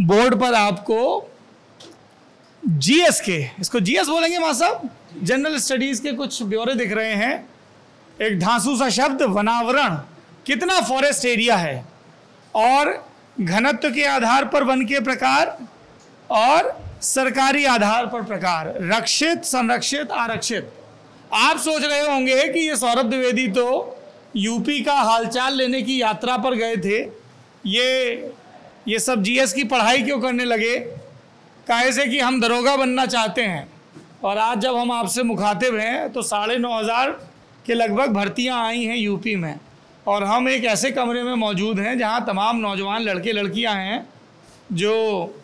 Board पर आपको GS के इसको जीएस बोलेंगे माँ साहब? जनरल स्टडीज़ के कुछ ब्यौरे दिख रहे हैं। एक धांसू सा शब्द, वनावरण। कितना फॉरेस्ट एरिया है? और घनत्व के आधार पर वन के प्रकार, और सरकारी आधार पर प्रकार। रक्षित, संरक्षित, आरक्षित। आप सोच रहे होंगे कि ये सौरभ द्विवेदी तो यूपी का हालचाल लेने की यात्रा पर गए थे। ये ये सब जीएस की पढ़ाई क्यों करने लगे? काहे से कि हम दरोगा बनना चाहते हैं। और आज जब हम आपसे मुखातिब हैं तो साढ़े नौ हज़ार के लगभग भर्तियाँ आई हैं यूपी में। और हम एक ऐसे कमरे में मौजूद हैं, जहाँ तमाम नौजवान लड़के लड़कियाँ हैं, जो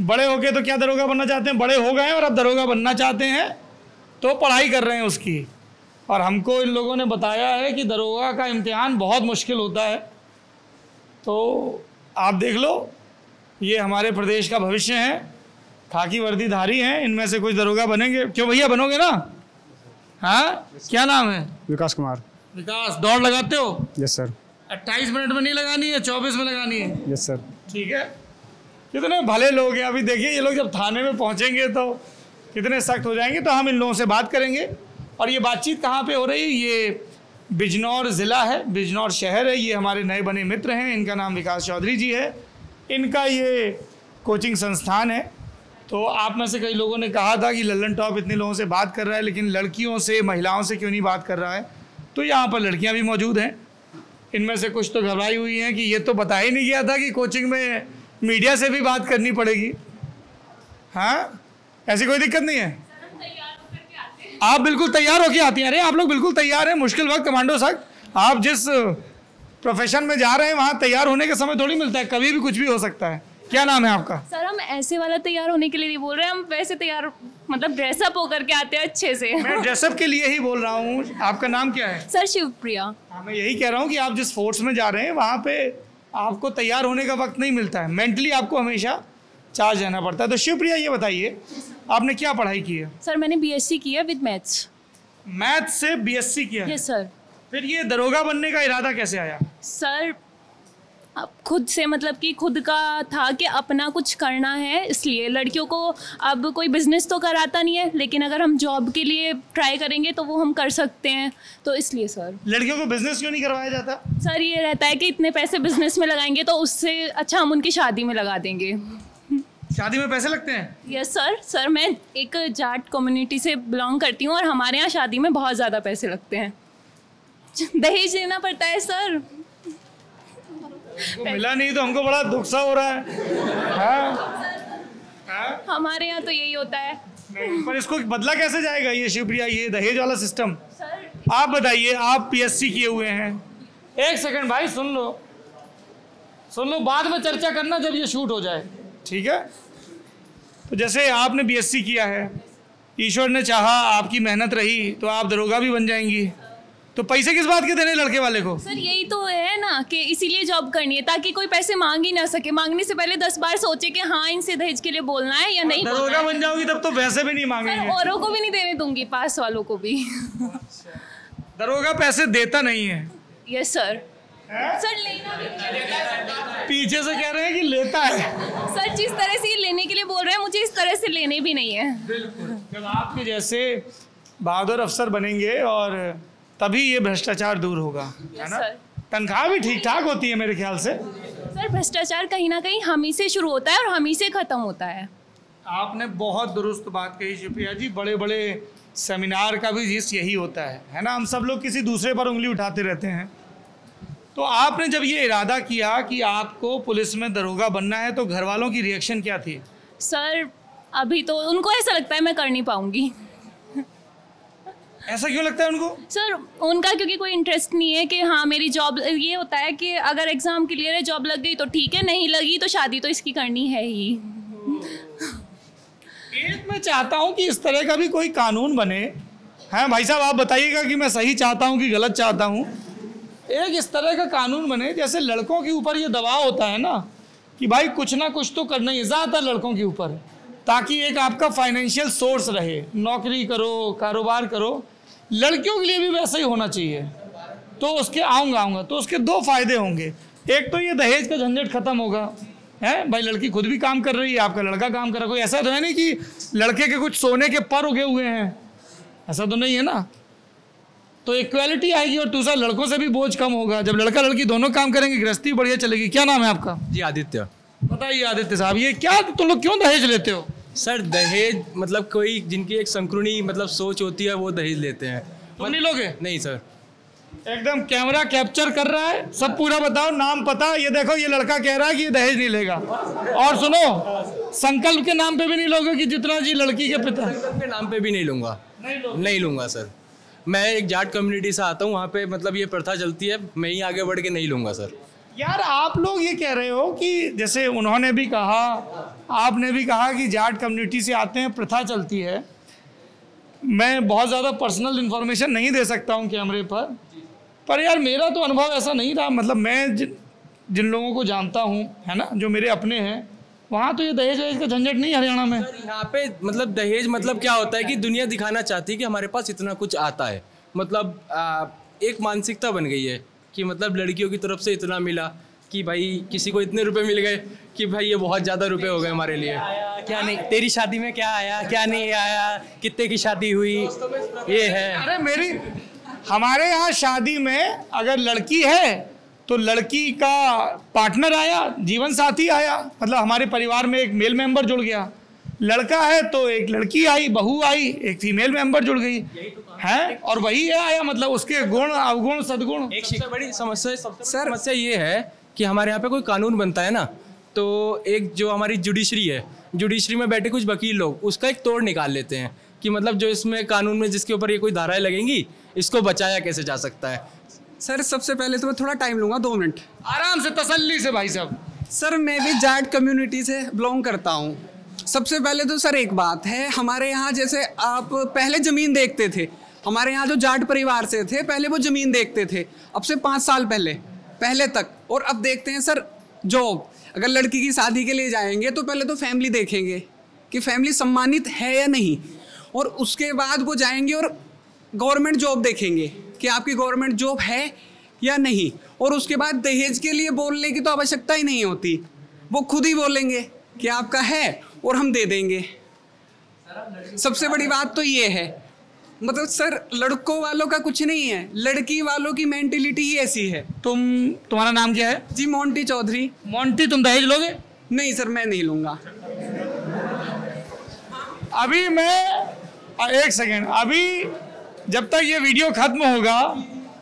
बड़े होके तो क्या दरोगा बनना चाहते हैं? बड़े हो गए और अब दरोगा बनना चाहते हैं तो पढ़ाई कर रहे हैं उसकी। और हमको इन लोगों ने बताया है कि दरोगा का इम्तहान बहुत मुश्किल होता है। तो आप देख लो ये हमारे प्रदेश का भविष्य है। खाकी वर्दीधारी हैं इनमें से कुछ दरोगा बनेंगे? क्यों भैया बनोगे ना? हाँ? क्या नाम है? विकास कुमार। विकास दौड़ लगाते हो? Yes sir. 28 मिनट में नहीं लगानी है 24 में लगानी है? Yes sir. ठीक है। कितने भले लोग हैं अभी देखिए ये लोग जब थाने में पहुँचेंगे तो कितने सख्त हो जाएँगे तो हम इन लोगों से बात करेंगे। और ये बातचीत कहाँ पे हो रही है? ये बिजनौर ज़िला है, बिजनौर शहर है, ये हमारे नए बने मित्र हैं, इनका नाम विकास चौधरी जी है। इनका ये कोचिंग संस्थान है। तो आप में से कई लोगों ने कहा था कि लल्लन टॉप इतने लोगों से बात कर रहा है, लेकिन लड़कियों से, महिलाओं से क्यों नहीं बात कर रहा है? तो यहाँ पर लड़कियाँ भी मौजूद हैं। इनमें से कुछ तो घबराई हुई हैं कि ये तो बता ही नहीं गया था कि कोचिंग में मीडिया से भी बात करनी पड़ेगी। हाँ? ऐसी कोई दिक्कत नहीं है? आप बिल्कुल तैयार होके आती हैं। अरे आप लोग बिल्कुल तैयार हैं मुश्किल वक्त कमांडो सख्त आप जिस प्रोफेशन में जा रहे हैं वहाँ तैयार होने का समय थोड़ी मिलता है। कभी भी कुछ भी हो सकता है। क्या नाम है आपका? सर हम ऐसे वाला तैयार होने के लिए नहीं बोल रहे हम वैसे तैयार मतलब ड्रेसअप होकर के आते हैं अच्छे से। मैं ड्रेसअप के लिए ही बोल रहा हूँ। आपका नाम क्या है? सर शिवप्रिया। हाँ मैं यही कह रहा हूँ कि आप जिस फोर्स में जा रहे हैं वहाँ पे आपको तैयार होने का वक्त नहीं मिलता है। मेंटली आपको हमेशा चार्ज रहना पड़ता है। तो शिवप्रिया ये बताइए आपने क्या पढ़ाई की है? सर मैंने बीएससी किया विद मैथ्स मैथ से बीएससी किया है? यस सर फिर ये दरोगा बनने का इरादा कैसे आया? सर अब खुद से मतलब कि खुद का था कि अपना कुछ करना है इसलिए लड़कियों को अब कोई बिज़नेस तो कराता नहीं है लेकिन अगर हम जॉब के लिए ट्राई करेंगे तो वो हम कर सकते हैं। तो इसलिए सर लड़कियों को बिज़नेस क्यों नहीं करवाया जाता? सर ये रहता है कि इतने पैसे बिज़नेस में लगाएँगे तो उससे अच्छा हम उनकी शादी में लगा देंगे। शादी में पैसे लगते हैं? यस सर सर मैं एक जाट कम्युनिटी से बिलोंग करती हूँ और हमारे यहाँ शादी में बहुत ज़्यादा पैसे लगते हैं। दहेज देना पड़ता है सर मिला नहीं तो हमको बड़ा दुख सा हो रहा है। हाँ? हाँ? हमारे यहाँ तो यही होता है। पर इसको बदला कैसे जाएगा ये शिवप्रिया ये दहेज वाला सिस्टम सर आप बताइए आप पीएससी किए हुए हैं। एक सेकंड भाई सुन लो। सुन लो बाद में चर्चा करना जब ये शूट हो जाए। ठीक है? तो जैसे आपने बीएससी किया है ईश्वर ने चाहा आपकी मेहनत रही तो आप दरोगा भी बन जाएँगी। तो पैसे किस बात के देने लड़के वाले को? सर यही तो है ना कि इसीलिए जॉब करनी है ताकि कोई पैसे मांग ही ना सके। मांगने से पहले दस बार सोचे कि हाँ इनसे दहेज के लिए बोलना है या नहीं दरोगा बन जाओगी तब तो पैसे भी नहीं मांगेंगे। औरों को भी नहीं देने दूँगी पास वालों को भी। दरोगा पैसे देता नहीं है। यस सर सर लेना भी पीछे से कह रहे हैं कि लेता है। सर जिस तरह से ये लेने के लिए बोल रहे हैं मुझे इस तरह से लेने भी नहीं है। बिल्कुल। जब आपके जैसे बहादुर अफसर बनेंगे और तभी ये भ्रष्टाचार दूर होगा है ना? तनख्वाह भी ठीक ठाक होती है मेरे ख्याल से। सर भ्रष्टाचार कहीं ना कहीं हम ही से शुरू होता है और हम ही से खत्म होता है। आपने बहुत दुरुस्त बात कही शुक्रिया जी। बड़े बड़े सेमिनार का भी जिस यही होता है है ना? हम सब लोग किसी दूसरे पर उंगली उठाते रहते हैं। तो आपने जब ये इरादा किया कि आपको पुलिस में दरोगा बनना है तो घर वालों की रिएक्शन क्या थी? सर अभी तो उनको ऐसा लगता है मैं कर नहीं पाऊँगी। ऐसा क्यों लगता है उनको? सर उनका क्योंकि कोई इंटरेस्ट नहीं है कि हाँ मेरी जॉब ये होता है कि अगर एग्ज़ाम क्लियर है जॉब लग गई तो ठीक है नहीं लगी तो शादी तो इसकी करनी है ही। मैं चाहता हूँ कि इस तरह का भी कोई कानून बने। हैं भाई साहब आप बताइएगा कि मैं सही चाहता हूँ कि गलत चाहता हूँ? एक इस तरह का कानून बने, जैसे लड़कों के ऊपर ये दबाव होता है ना, कि भाई कुछ ना कुछ तो करना ही ज़्यादातर लड़कों के ऊपर, ताकि एक आपका फाइनेंशियल सोर्स रहे, नौकरी करो, कारोबार करो, लड़कियों के लिए भी वैसा ही होना चाहिए। तो उसके आऊँगा आऊँगा तो उसके दो फ़ायदे होंगे। एक तो ये दहेज का झंझट खत्म होगा, है? भाई लड़की खुद भी काम कर रही है, आपका लड़का काम कर रहा है, कोई ऐसा तो है नहीं कि लड़के के कुछ सोने के पर उगे हुए हैं? ऐसा तो नहीं है ना। तो इक्वालिटी आएगी और दूसरा लड़कों से भी बोझ कम होगा। जब लड़का लड़की दोनों काम करेंगे गृहस्थी बढ़िया चलेगी। क्या नाम है आपका? जी आदित्य। बताइए आदित्य साहब ये क्या तुम लोग क्यों दहेज लेते हो? सर दहेज मतलब कोई जिनकी एक संकुणी मतलब सोच होती है वो दहेज लेते हैं। तुम नहीं लोगे? नहीं सर। एकदम कैमरा कैप्चर कर रहा है। सब पूरा बताओ नाम पता। ये देखो ये लड़का कह रहा है कि ये दहेज नहीं लेगा। और सुनो संकल्प के नाम पे भी नहीं लोगे कि जितना जी लड़की के पिता संकल्प के नाम पे भी नहीं लूँगा? नहीं लूँगा सर। मैं एक जाट कम्युनिटी से आता हूँ, वहाँ पे मतलब ये प्रथा चलती है, मैं ही आगे बढ़ के नहीं लूँगा, सर। यार, आप लोग ये कह रहे हो कि जैसे उन्होंने भी कहा, आपने भी कहा कि जाट कम्युनिटी से आते हैं, प्रथा चलती है। मैं बहुत ज़्यादा पर्सनल इन्फॉर्मेशन नहीं दे सकता हूँ कैमरे पर। पर यार, मेरा तो अनुभव ऐसा नहीं रहा मतलब मैं जिन जिन लोगों को जानता हूँ, है ना, जो मेरे अपने हैं वहाँ तो ये दहेज वहेज का झंझट नहीं हरियाणा में। यहाँ पे मतलब दहेज मतलब क्या होता है कि दुनिया दिखाना चाहती है कि हमारे पास इतना कुछ आता है। मतलब आ, एक मानसिकता बन गई है कि मतलब लड़कियों की तरफ़ से इतना मिला कि भाई किसी को इतने रुपए मिल गए कि भाई ये बहुत ज़्यादा रुपए हो गए हमारे लिए। आया क्या नहीं तेरी शादी में क्या आया क्या नहीं आया कितने की शादी हुई ये है। अरे मेरी हमारे यहाँ शादी में अगर लड़की है तो लड़की का पार्टनर आया जीवन साथी आया मतलब हमारे परिवार में एक मेल मेंबर जुड़ गया। लड़का है तो एक लड़की आई बहू आई एक फीमेल मेंबर जुड़ गई। है? और वही है आया मतलब उसके गुण अवगुण सदगुण। एक सबसे बड़ी समस्या सबसे सर। समस्या ये है कि हमारे यहाँ पे कोई कानून बनता है ना तो एक जो हमारी जुडिशरी है जुडिशरी में बैठे कुछ वकील लोग उसका एक तोड़ निकाल लेते हैं कि मतलब जो इसमें कानून में जिसके ऊपर ये कोई धाराएँ लगेंगी इसको बचाया कैसे जा सकता है? सर सबसे पहले तो मैं थोड़ा टाइम लूँगा दो मिनट आराम से तसल्ली से भाई साहब। सर मैं भी जाट कम्युनिटी से बिलोंग करता हूँ। सबसे पहले तो सर एक बात है हमारे यहाँ जैसे आप पहले ज़मीन देखते थे हमारे यहाँ जो जाट परिवार से थे पहले वो ज़मीन देखते थे अब से पाँच साल पहले पहले तक। और अब देखते हैं सर जॉब अगर लड़की की शादी के लिए जाएँगे तो पहले तो फैमिली देखेंगे कि फैमिली सम्मानित है या नहीं। और उसके बाद वो जाएँगे और गवर्नमेंट जॉब देखेंगे कि आपकी गवर्नमेंट जॉब है या नहीं। और उसके बाद दहेज के लिए बोलने की तो आवश्यकता ही नहीं होती। वो खुद ही बोलेंगे कि आपका है और हम दे देंगे। सबसे बड़ी बात तो ये है। मतलब सर लड़कों वालों का कुछ नहीं है। लड़की वालों की मेंटेलिटी ही ऐसी है। तुम तुम्हारा नाम क्या है? जी मोंटी चौधरी। मोंटी तुम दहेज लोगे? नहीं सर मैं नहीं लूँगा। अभी मैं एक सेकेंड। अभी जब तक ये वीडियो खत्म होगा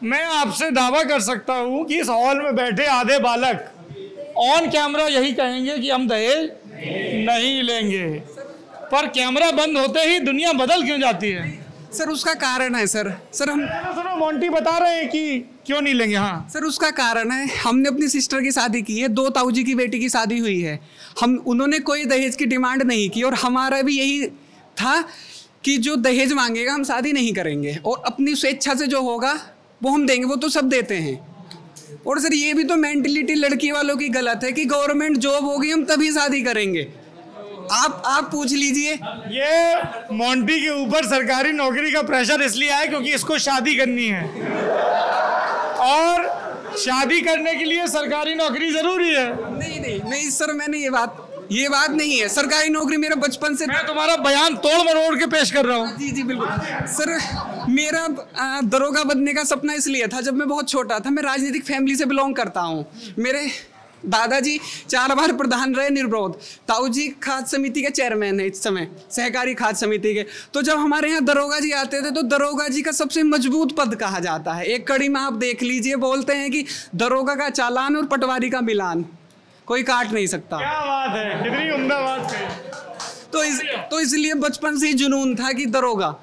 मैं आपसे दावा कर सकता हूँ कि इस हॉल में बैठे आधे बालक ऑन कैमरा यही कहेंगे कि हम दहेज नहीं लेंगे। पर कैमरा बंद होते ही दुनिया बदल क्यों जाती है? सर उसका कारण है सर। सर हम सुनो मोंटी बता रहे हैं कि क्यों नहीं लेंगे हाँ। सर उसका कारण है हमने अपनी सिस्टर की शादी की है दो ताऊ जी की बेटी की शादी हुई है। हम उन्होंने कोई दहेज की डिमांड नहीं की और हमारा भी यही था कि जो दहेज मांगेगा हम शादी नहीं करेंगे। और अपनी स्वेच्छा से जो होगा वो हम देंगे वो तो सब देते हैं। और सर ये भी तो मेंटलिटी लड़की वालों की गलत है कि गवर्नमेंट जॉब होगी हम तभी शादी करेंगे। आप आप पूछ लीजिए। ये मोंटी के ऊपर सरकारी नौकरी का प्रेशर इसलिए आया क्योंकि इसको शादी करनी है। और शादी करने के लिए सरकारी नौकरी ज़रूरी है। नहीं नहीं नहीं सर मैंने ये बात ये बात नहीं है। सरकारी नौकरी मेरा बचपन से मैं तुम्हारा बयान तोड़ मरोड़ के पेश कर रहा हूँ। जी जी बिल्कुल। सर मेरा दरोगा बनने का सपना इसलिए था जब मैं बहुत छोटा था मैं राजनीतिक फैमिली से बिलोंग करता हूँ। मेरे दादाजी चार बार प्रधान रहे निर्विरोध। ताऊ जी खाद्य समिति के चेयरमैन है इस समय सहकारी खाद्य समिति के। तो जब हमारे यहाँ दरोगा जी आते थे तो दरोगा जी का सबसे मज़बूत पद कहा जाता है। एक कड़ी में आप देख लीजिए बोलते हैं कि दरोगा का चालान और पटवारी का मिलान। कोई काट नहीं सकता। क्या बात है? कितनी उम्दा बात कही। तो इस तो इसलिए बचपन से ही जुनून था कि दरोगा।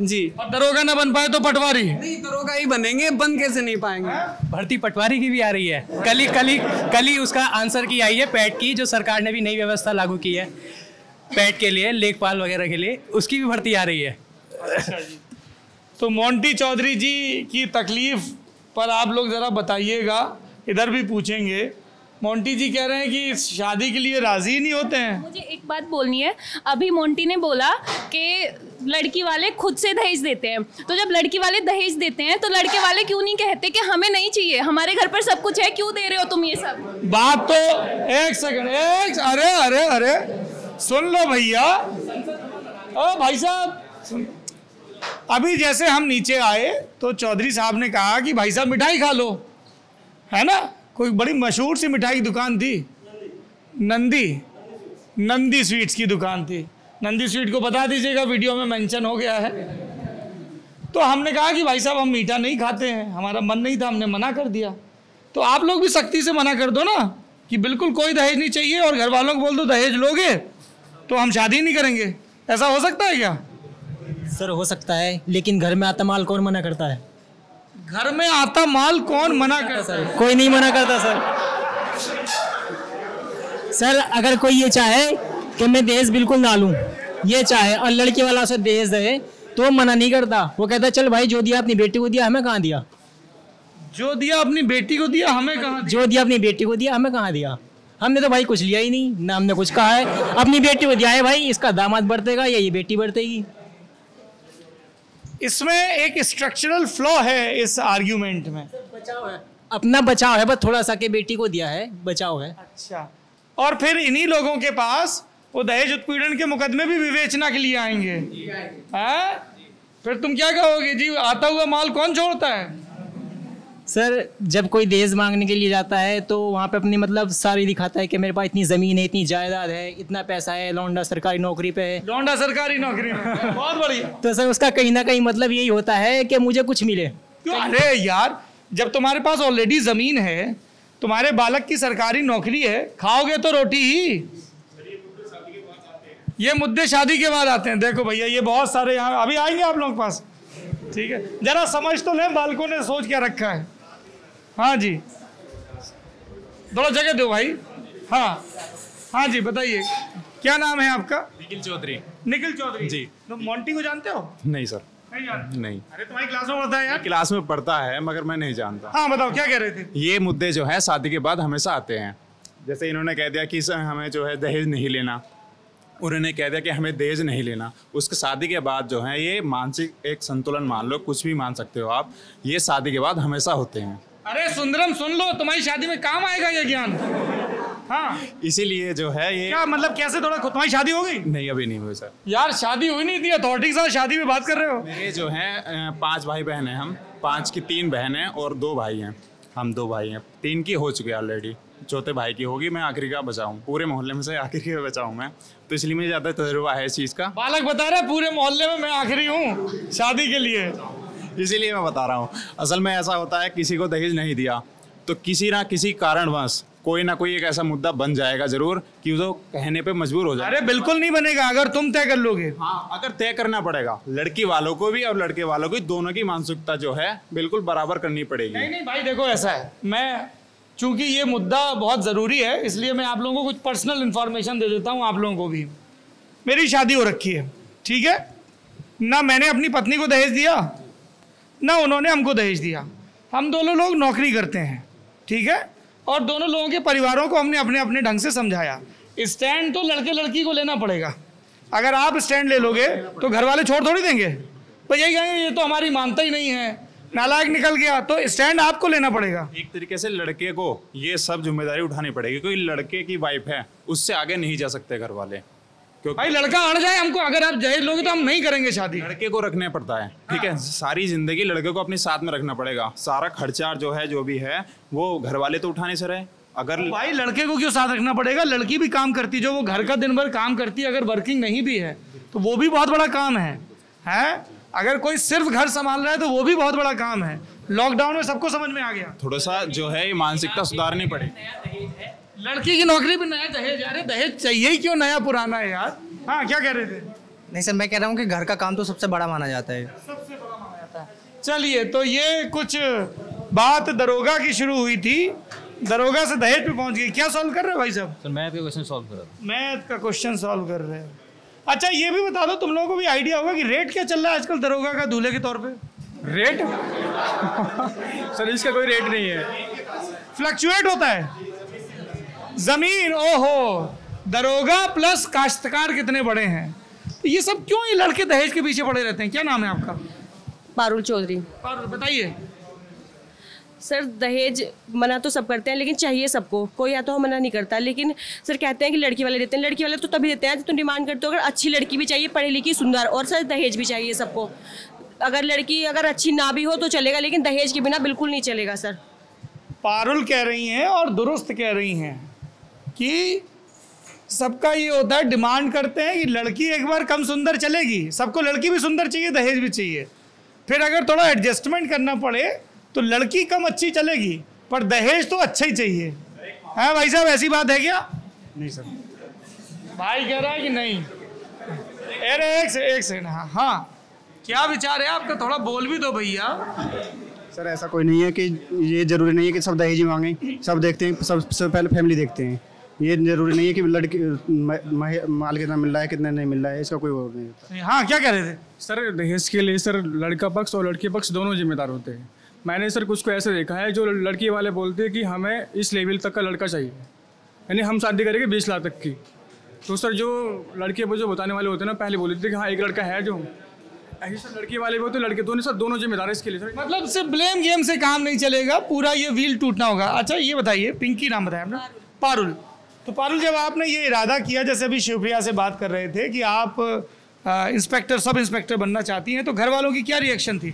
जी। और दरोगा ना बन पाए तो पटवारी। नहीं दरोगा ही बनेंगे बन कैसे नहीं पाएँगे? भर्ती पटवारी की भी आ रही है। कल ही कल ही कल ही उसका आंसर की आई है पैट की जो सरकार ने भी नई व्यवस्था लागू की है पैट के लिए लेखपाल वगैरह के लिए उसकी भी भर्ती आ रही है। तो मोंटी चौधरी जी की तकलीफ़ पर आप लोग ज़रा बताइएगा इधर भी पूछेंगे। मोंटी जी कह रहे हैं कि शादी के लिए राज़ी ही नहीं होते हैं। मुझे एक बात बोलनी है। अभी मोंटी ने बोला कि लड़की वाले खुद से दहेज देते हैं। तो जब लड़की वाले दहेज देते हैं तो लड़के वाले क्यों नहीं कहते कि हमें नहीं चाहिए? हमारे घर पर सब कुछ है क्यों दे रहे हो तुम ये सब? बात तो एक सेकंड एक अरे अरे अरे सुन लो भैया। ओ भाई साहब अभी जैसे हम नीचे आए तो चौधरी साहब ने कहा कि भाई साहब मिठाई खा लो। है ना? कोई बड़ी मशहूर सी मिठाई की दुकान थी? नंदी। नंदी स्वीट्स की दुकान थी। नंदी स्वीट को बता दीजिएगा, वीडियो में मेंशन हो गया है। तो हमने कहा कि भाई साहब, हम मीठा नहीं खाते हैं। हमारा मन नहीं था, हमने मना कर दिया। तो आप लोग भी सख्ती से मना कर दो ना, कि बिल्कुल कोई दहेज नहीं चाहिए और घर वालों को बोल दो, दहेज लोगे तो हम शादी नहीं करेंगे। ऐसा हो सकता है क्या? सर, हो सकता है, लेकिन घर में आता माल कौन मना करता है? घर में आता माल कौन मना करता है? कोई नहीं मना करता सर। सर अगर कोई ये चाहे कि मैं दहेज बिल्कुल ना लूँ ये चाहे और लड़की वाला उसे दहेज दे तो वो मना नहीं करता। वो कहता चल भाई जो दिया अपनी बेटी को दिया हमें कहाँ दिया? जो दिया अपनी बेटी को दिया हमें कहा जो दिया अपनी बेटी को दिया हमें कहाँ दिया? हमने तो भाई कुछ लिया ही नहीं ना हमने कुछ कहा है। अपनी बेटी को दिया है भाई इसका दामाद बढ़तेगा या ये बेटी बढ़तेगी? इसमें एक स्ट्रक्चरल फ्लॉ है इस आर्ग्यूमेंट में। बचाव है। अपना बचाव है बस थोड़ा सा के बेटी को दिया है बचाव है। अच्छा। और फिर इन्हीं लोगों के पास वो दहेज उत्पीड़न के मुकदमे भी विवेचना के लिए आएँगे। हैं? फिर तुम क्या कहोगे? जी आता हुआ माल कौन छोड़ता है? सर जब कोई दहेज मांगने के लिए जाता है तो वहाँ पे अपनी मतलब सारी दिखाता है कि मेरे पास इतनी ज़मीन है इतनी जायदाद है इतना पैसा है लौंडा सरकारी नौकरी पे है। लौंडा सरकारी नौकरी बहुत बढ़िया। तो सर उसका कहीं ना कहीं मतलब यही होता है कि मुझे कुछ मिले। अरे यार जब तुम्हारे पास ऑलरेडी ज़मीन है तुम्हारे बालक की सरकारी नौकरी है खाओगे तो रोटी ही। ये मुद्दे शादी के बाद आते हैं। देखो भैया ये बहुत सारे यहाँ अभी आएँगे आप लोगों के पास। ठीक है? जरा समझ तो लें बालकों ने सोच क्या रखा है। हाँ जी। थोड़ा जगह दो भाई। हाँ। हाँ जी बताइए। क्या नाम है आपका? निखिल चौधरी। निखिल चौधरी। जी। तो मोंटी को जानते हो? नहीं सर। नहीं जानते। नहीं। अरे तुम्हारी क्लास में पढ़ता है यार। क्लास में पढ़ता है मगर मैं नहीं जानता। हाँ बताओ क्या कह रहे थे? ये मुद्दे जो है शादी के बाद हमेशा आते हैं। जैसे इन्होंने कह दिया कि सर हमें जो है दहेज नहीं लेना। उन्होंने कह दिया कि हमें दहेज नहीं लेना। उसके शादी के बाद जो है ये मानसिक एक संतुलन मान लो कुछ भी मान सकते हो आप ये शादी के बाद हमेशा होते हैं। अरे सुंदरम सुन लो तुम्हारी शादी में काम आएगा ये ज्ञान। हाँ। इसीलिए जो है ये क्या मतलब कैसे थोड़ा तुम्हारी शादी हो गई? नहीं अभी नहीं हुई सर। यार शादी हुई नहीं थी अथॉरिटी के साथ शादी में बात कर रहे हो। मेरे जो है पाँच भाई बहन है हम। पाँच की तीन बहन है और दो भाई हैं। हम दो भाई हैं। तीन की हो चुकी है ऑलरेडी चौथे भाई की होगी मैं आखिरी का बचाऊँ पूरे मोहल्ले में से आखिरी का बचाऊँ मैं। तो इसलिए मुझे ज़्यादा तजुर्बा है इस चीज़ का। बालक बता रहे पूरे मोहल्ले में मैं आखिरी हूँ शादी के लिए। इसीलिए मैं बता रहा हूँ। असल में ऐसा होता है किसी को दहेज नहीं दिया तो किसी ना किसी कारणवश कोई ना कोई एक ऐसा मुद्दा बन जाएगा ज़रूर कि वो कहने पे मजबूर हो जाए। अरे बिल्कुल नहीं बनेगा अगर तुम तय कर लोगे। हाँ अगर तय करना पड़ेगा लड़की वालों को भी और लड़के वालों को भी दोनों की मानसिकता जो है बिल्कुल बराबर करनी पड़ेगी। नहीं नहीं भाई देखो ऐसा है। मैं चूँकि ये मुद्दा बहुत ज़रूरी है इसलिए मैं आप लोगों को कुछ पर्सनल इन्फॉर्मेशन दे देता हूँ आप लोगों को भी। मेरी शादी हो रखी है ठीक है? ना मैंने अपनी पत्नी को दहेज दिया ना उन्होंने हमको दहेज दिया। हम दोनों लोग नौकरी करते हैं, ठीक है? और दोनों लोगों के परिवारों को हमने अपने अपने ढंग से समझाया। स्टैंड तो लड़के लड़की को लेना पड़ेगा। अगर आप स्टैंड ले लोगे तो घर वाले छोड़ थोड़ी देंगे। तो यही कहेंगे ये तो हमारी मानता ही नहीं है। नालायक निकल गया तो स्टैंड आपको लेना पड़ेगा। एक तरीके से लड़के को ये सब ज़िम्मेदारी उठानी पड़ेगी क्योंकि लड़के की वाइफ है, उससे आगे नहीं जा सकते घर वाले भाई लड़का अड़ जाए हमको अगर आप दहेज लोगे तो हम नहीं करेंगे शादी। लड़के को रखने पड़ता है ठीक है? सारी ज़िंदगी लड़के को अपने साथ में रखना पड़ेगा। सारा खर्चा जो है जो भी है वो घर वाले तो उठाने से रहे। अगर तो भाई लड़के को क्यों साथ रखना पड़ेगा? लड़की भी काम करती जो वो घर का दिन भर काम करती है अगर वर्किंग नहीं भी है तो वो भी बहुत बड़ा काम है। है? अगर कोई सिर्फ़ घर संभाल रहा है तो वो भी बहुत बड़ा काम है। लॉकडाउन में सबको समझ में आ गया। थोड़ा सा जो है ये मानसिकता सुधारनी पड़ेगी लड़की की नौकरी भी नया दहेज अरे दहेज चाहिए ही क्यों नया पुराना है यार? हाँ क्या कह रहे थे? नहीं सर मैं कह रहा हूँ कि घर का काम तो सबसे बड़ा माना जाता है। सबसे बड़ा माना जाता है। चलिए तो ये कुछ बात दरोगा की शुरू हुई थी। दरोगा से दहेज पे पहुँच गई। क्या सॉल्व कर रहे हो भाई साहब? सर मैं आपका क्वेश्चन सॉल्व कर रहा था। मैथ का क्वेश्चन सॉल्व कर रहे हैं। अच्छा ये भी बता दो तुम लोगों को भी आइडिया होगा कि रेट क्या चल रहा है आजकल दरोगा का दूल्हे के तौर पे? रेट सर इसका कोई रेट नहीं है। फ्लक्चुएट होता है। ज़मीन ओहो दरोगा प्लस काश्तकार कितने बड़े हैं? तो ये सब क्यों ये लड़के दहेज के पीछे पड़े रहते हैं? क्या नाम है आपका? पारुल चौधरी। पारुल बताइए। सर दहेज मना तो सब करते हैं लेकिन चाहिए सबको। कोई या तो मना नहीं करता लेकिन सर कहते हैं कि लड़की वाले देते हैं। लड़की वाले तो तभी देते हैं जब तुम डिमांड करते हो अगर अच्छी लड़की भी चाहिए पढ़ी लिखी सुंदर और सर दहेज भी चाहिए सबको। अगर लड़की अगर अच्छी ना भी हो तो चलेगा लेकिन दहेज के बिना बिल्कुल नहीं चलेगा सर। पारुल कह रही हैं और दुरुस्त कह रही हैं। कि सबका ये होता है डिमांड करते हैं कि लड़की एक बार कम सुंदर चलेगी। सबको लड़की भी सुंदर चाहिए दहेज भी चाहिए। फिर अगर थोड़ा एडजस्टमेंट करना पड़े तो लड़की कम अच्छी चलेगी पर दहेज तो अच्छा ही चाहिए। है भाई साहब ऐसी बात है क्या? नहीं सर। भाई कह रहा है कि नहीं? अरे एक से एक सेकंड हाँ हाँ। क्या विचार है आपका? थोड़ा बोल भी दो भैया। सर ऐसा कोई नहीं है कि ये ज़रूरी नहीं है कि सब दहेज ही मांगे। सब देखते हैं सब सबसे पहले फैमिली देखते हैं। ये ज़रूरी नहीं है कि लड़की माल कितना मिल रहा है कितना नहीं मिल रहा है इसका कोई वो नहीं होता। हाँ क्या कह रहे थे? सर दहेज के लिए सर लड़का पक्ष और लड़की पक्ष दोनों जिम्मेदार होते हैं। मैंने सर कुछ को ऐसे देखा है जो लड़की वाले बोलते हैं कि हमें इस लेवल तक का लड़का चाहिए। यानी हम शादी करेंगे बीस लाख तक की। तो सर जो लड़के जो बताने वाले होते हैं ना पहले बोले थे कि हाँ एक लड़का है जो ऐसे सर लड़की वाले भी होते लड़के दोनों सर दोनों जिम्मेदार इसके लिए सर। मतलब सिर्फ़ ब्लेम गेम से काम नहीं चलेगा पूरा ये व्हील टूटना होगा। अच्छा ये बताइए पिंकी नाम बताया आपने? पारुल। तो पारुल, जब आपने ये इरादा किया, जैसे अभी शिवप्रिया से बात कर रहे थे कि आप इंस्पेक्टर सब इंस्पेक्टर बनना चाहती हैं तो घर वालों की क्या रिएक्शन थी?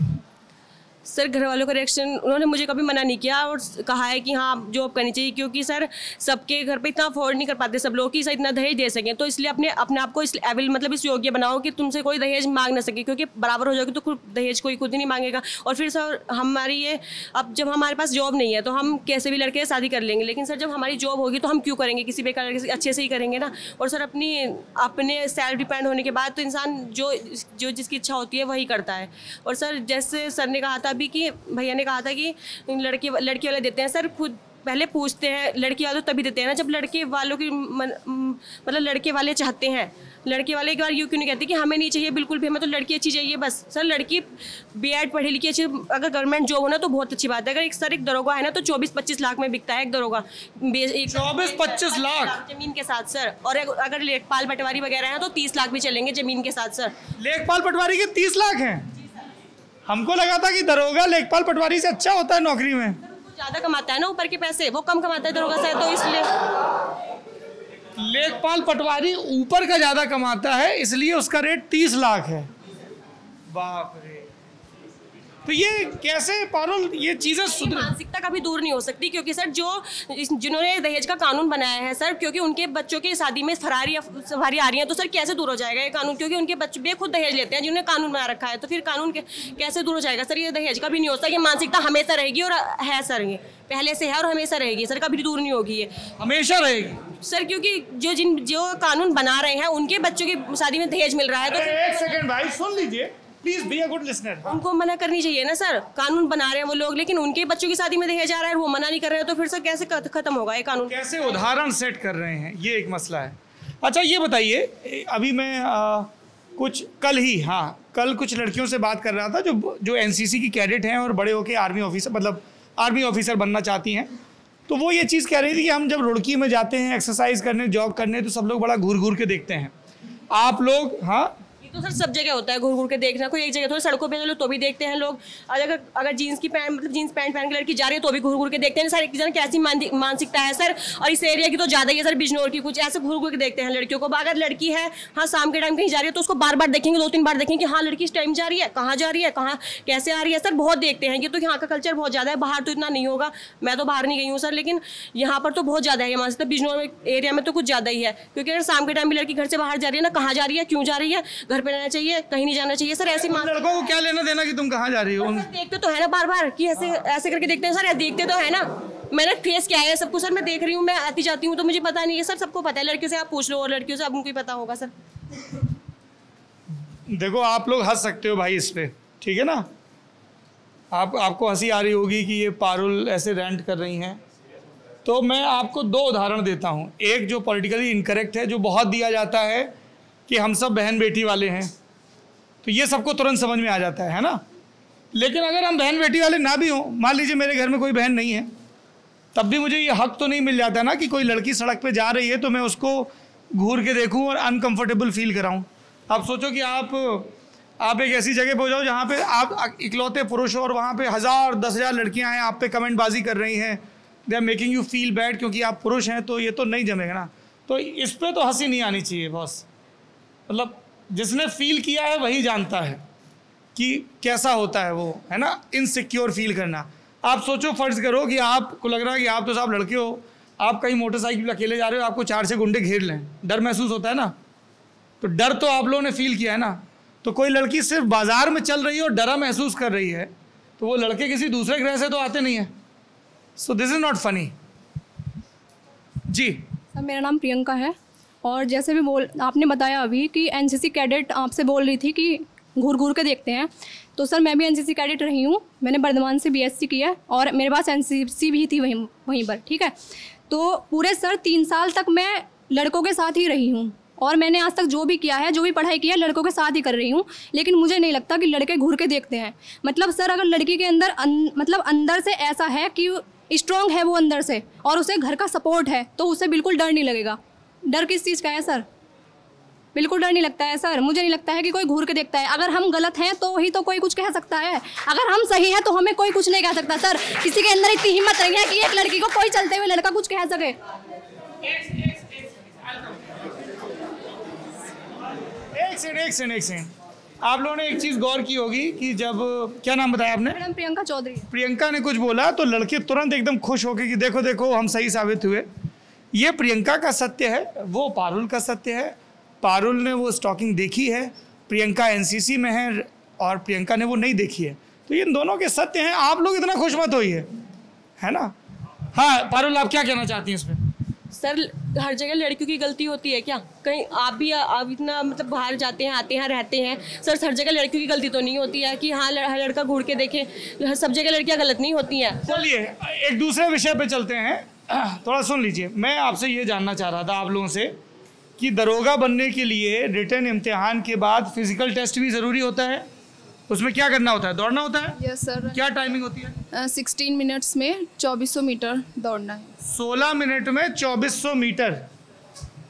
सर घर वालों का रिएक्शन उन्होंने मुझे कभी मना नहीं किया और कहा है कि हाँ जॉब करनी चाहिए क्योंकि सर, सबके घर पे इतना अफोर्ड नहीं कर पाते सब लोग कि सर, इतना दहेज दे सकें। तो इसलिए अपने अपने आप को इस एविल मतलब इस योग्य बनाओ कि तुमसे कोई दहेज मांग ना सके क्योंकि बराबर हो जाओगे तो खुद दहेज कोई खुद ही नहीं मांगेगा। और फिर सर, हमारी ये, अब जब हमारे पास जॉब नहीं है तो हम कैसे भी लड़के शादी कर लेंगे, लेकिन सर, जब हमारी जॉब होगी तो हम क्यों करेंगे? किसी बेकार लड़के अच्छे से ही करेंगे ना। और सर, अपनी, अपने सेल्फ डिपेंड होने के बाद तो इंसान जो जो जिसकी इच्छा होती है वही करता है। और सर, जैसे सर ने कहा था अभी कि भैया ने कहा था कि लड़के लड़की वाले देते हैं। सर खुद पहले पूछते हैं लड़की वाले तभी देते हैं ना जब लड़के वालों की मतलब लड़के वाले चाहते हैं। लड़के वाले एक बार यूँ क्यों नहीं कहते कि हमें नहीं चाहिए बिल्कुल भी हमें तो लड़की अच्छी चाहिए बस। सर लड़की बी एड पढ़ी लिखी अच्छी अगर गवर्नमेंट जॉब होना तो बहुत अच्छी बात है। अगर एक सर एक दरोगा है ना तो चौबीस पच्चीस लाख में बिकता है एक दरोगा। चौबीस पच्चीस लाख? ज़मीन के साथ सर। और अगर- अगर लेखपाल पटवारी वगैरह हैं तो तीस लाख भी चलेंगे ज़मीन के साथ सर। लेखपाल पटवारी के तीस लाख हैं? हमको लगा था कि दरोगा लेखपाल पटवारी से अच्छा होता है नौकरी में। ज़्यादा कमाता है ना ऊपर के पैसे? वो कम कमाता है दरोगा से तो इसलिए। लेखपाल पटवारी ऊपर का ज़्यादा कमाता है इसलिए उसका रेट तीस लाख है। बाप रे। तो ये कैसे पारुल ये चीज़ें सुधर मानसिकता कभी दूर नहीं हो सकती क्योंकि सर जो जिन्होंने दहेज का कानून बनाया है सर क्योंकि उनके बच्चों की शादी में फरारी सवारी आ रही है तो सर कैसे दूर हो जाएगा ये कानून? क्योंकि उनके बच्चे बेखुद दहेज लेते हैं जिन्होंने कानून बना रखा है तो फिर कानून कैसे दूर हो जाएगा? सर ये दहेज का भी नहीं होता ये मानसिकता हमेशा रहेगी और है सर ये पहले से है और हमेशा रहेगी। सर कभी दूर नहीं होगी ये। हमेशा रहेगी। सर क्योंकि जो जिन जो कानून बना रहे हैं उनके बच्चों की शादी में दहेज मिल रहा है तो एक सेकंड भाई सुन लीजिए। Please be a good listener उनको मना करनी चाहिए ना सर। कानून बना रहे हैं वो लोग लेकिन उनके बच्चों की शादी में दहेज जा रहा है वो मना नहीं कर रहे हैं तो फिर सर कैसे खत्म होगा ये कानून? कैसे उदाहरण सेट कर रहे हैं ये एक मसला है। अच्छा ये बताइए अभी मैं आ, कुछ कल ही हाँ कल कुछ लड़कियों से बात कर रहा था जो जो एनसीसी की कैडेट हैं और बड़े होके आर्मी ऑफिसर मतलब आर्मी ऑफिसर बनना चाहती हैं। तो वो ये चीज़ कह रही थी कि हम जब रुड़की में जाते हैं एक्सरसाइज करने जॉग करने तो सब लोग बड़ा घूर घूर के देखते हैं। आप लोग हाँ तो सर सब जगह होता है घूर घूर के देखना। कोई एक जगह थोड़ी सड़कों पर चलो तो भी देखते हैं लोग। अगर अगर जीन्स की पैंट मतलब जीन्स पैंट पहन के लड़की जा रही है तो भी घूर घूर के देखते हैं। सर, एक जन कैसी मानसिकता है, सर? और इस एरिया की तो ज़्यादा ही है, सर, बिजनौर की कुछ। ऐसे घूर घूर के देखते हैं लड़कियों को। अगर लड़की है हाँ शाम के टाइम कहीं जा रही है तो उसको बार बार देखेंगे दो तीन बार देखेंगे कि हाँ लड़की इस टाइम जा रही है, कहाँ जा रही है, कहाँ, कैसे आ रही है। सर, बहुत देखते हैं। ये तो यहाँ का कल्चर बहुत ज़्यादा है, बाहर तो इतना नहीं होगा। मैं तो बाहर नहीं गई हूँ, सर, लेकिन यहाँ पर तो बहुत ज़्यादा है मानसिकता बिजनौर एरिया में तो कुछ ज़्यादा ही है। क्योंकि अगर शाम के टाइम भी लड़की घर से बाहर जा रही है ना, कहाँ जा रही है, क्यों जा रही है? घर पे रहना चाहिए कहीं नहीं जाना चाहिए। सर ऐसी मान लड़कों को क्या लेना देना कि तुम कहाँ जा रही हो? देखते तो है ना बार बार कि ऐसे ऐसे करके देखते हैं। सर देखते तो है ना। मैंने फेस क्या है सबको सर मैं देख रही हूँ मैं आती जाती हूँ तो मुझे पता नहीं है। सर सबको पता है। लड़कियों से आप पूछ लो और लड़कियों से अब उनको पता होगा सर। देखो आप लोग हंस सकते हो भाई इस पे। ठीक है ना? आप आपको हँसी आ रही होगी कि ये पारुल ऐसे रेंट कर रही हैं। तो मैं आपको दो उदाहरण देता हूँ। एक जो पॉलिटिकली इनकरेक्ट है जो बहुत दिया जाता है कि हम सब बहन बेटी वाले हैं। तो ये सबको तुरंत समझ में आ जाता है है ना? लेकिन अगर हम बहन बेटी वाले ना भी हों, मान लीजिए मेरे घर में कोई बहन नहीं है, तब भी मुझे ये हक तो नहीं मिल जाता ना कि कोई लड़की सड़क पे जा रही है तो मैं उसको घूर के देखूँ और अनकंफर्टेबल फील कराऊं। आप सोचो कि आप आप एक ऐसी जगह पर जाओ जहाँ पे आप इकलौते पुरुष हो और वहाँ पे हज़ार, दस हज़ार लड़कियाँ हैं, आप पे कमेंटबाजी कर रही हैं they are making you feel bad क्योंकि आप पुरुष हैं तो ये तो नहीं जमेगा ना। तो इस पर तो हँसी नहीं आनी चाहिए, बॉस। मतलब जिसने फील किया है, वही जानता है कि कैसा होता है वो, है ना? इनसिक्योर फील करना। आप सोचो, फ़र्ज़ करो कि आपको लग रहा है कि आप तो साहब लड़के हो। आप कहीं मोटरसाइकिल अकेले जा रहे हो, आपको चार से गुंडे घेर लें। डर महसूस होता है ना? तो डर तो आप लोगों ने फील किया है ना? तो कोई लड़की सिर्फ़ बाज़ार में चल रही है और डरा महसूस कर रही है तो वो लड़के किसी दूसरे ग्रह से तो आते नहीं है। So this is not funny ji. Sir, मेरा नाम प्रियंका है। और जैसे भी बोल आपने बताया अभी कि एनसीसी कैडेट आपसे बोल रही थी कि घूर घूर के देखते हैं। तो सर मैं भी एनसीसी कैडेट रही हूँ। मैंने बर्धमान से बीएससी किया और मेरे पास एनसीसी भी थी वहीं वहीं पर ठीक है? तो पूरे सर तीन साल तक मैं लड़कों के साथ ही रही हूँ और मैंने आज तक जो भी किया है जो भी पढ़ाई किया है लड़कों के साथ ही कर रही हूँ। लेकिन मुझे नहीं लगता कि लड़के घूर के देखते हैं। मतलब सर अगर लड़की के अंदर अन, मतलब अंदर से ऐसा है कि स्ट्रॉन्ग है वो अंदर से और उसे घर का सपोर्ट है तो उसे बिल्कुल डर नहीं लगेगा। डर किस चीज़ का है सर? बिल्कुल डर नहीं लगता है सर। मुझे नहीं लगता है कि कोई घूर के देखता है। अगर हम गलत हैं तो ही तो कोई कुछ कह सकता है। अगर हम सही हैं तो हमें कोई कुछ नहीं कह सकता सर। किसी के अंदर इतनी हिम्मत नहीं है कि एक लड़की को कोई चलते हुए लड़का कुछ कह सके। एक सेकंड एक सेकंड एक सेकंड। आप लोगों ने एक चीज़ गौर की होगी कि जब क्या नाम बताया आपने? मैडम प्रियंका चौधरी। प्रियंका ने कुछ बोला तो लड़के तुरंत एकदम खुश हो गए कि देखो देखो हम सही साबित हुए। ये प्रियंका का सत्य है वो पारुल का सत्य है। पारुल ने वो स्टॉकिंग देखी है प्रियंका एनसीसी में है और प्रियंका ने वो नहीं देखी है। तो इन दोनों के सत्य हैं आप लोग इतना खुश मत होइए है ना? हाँ पारुल आप क्या कहना चाहती हैं इसमें? सर हर जगह लड़कियों की गलती होती है क्या? कहीं आप भी आप इतना मतलब बाहर जाते हैं आते हैं रहते हैं सर हर जगह लड़कियों की गलती तो नहीं होती है कि हाँ हर लड़का घूर के देखे सब जगह लड़कियाँ गलत नहीं होती हैं। चलिए एक दूसरे विषय पे चलते हैं। थोड़ा सुन लीजिए। मैं आपसे ये जानना चाह रहा था आप लोगों से कि दरोगा बनने के लिए रिटर्न इम्तिहान के बाद फ़िज़िकल टेस्ट भी ज़रूरी होता है? उसमें क्या करना होता है? दौड़ना होता है? यस yes, सर क्या टाइमिंग होती है? सिक्सटीन मिनट्स में चौबीस सौ मीटर दौड़ना है। सोलह मिनट में चौबीस सौ मीटर।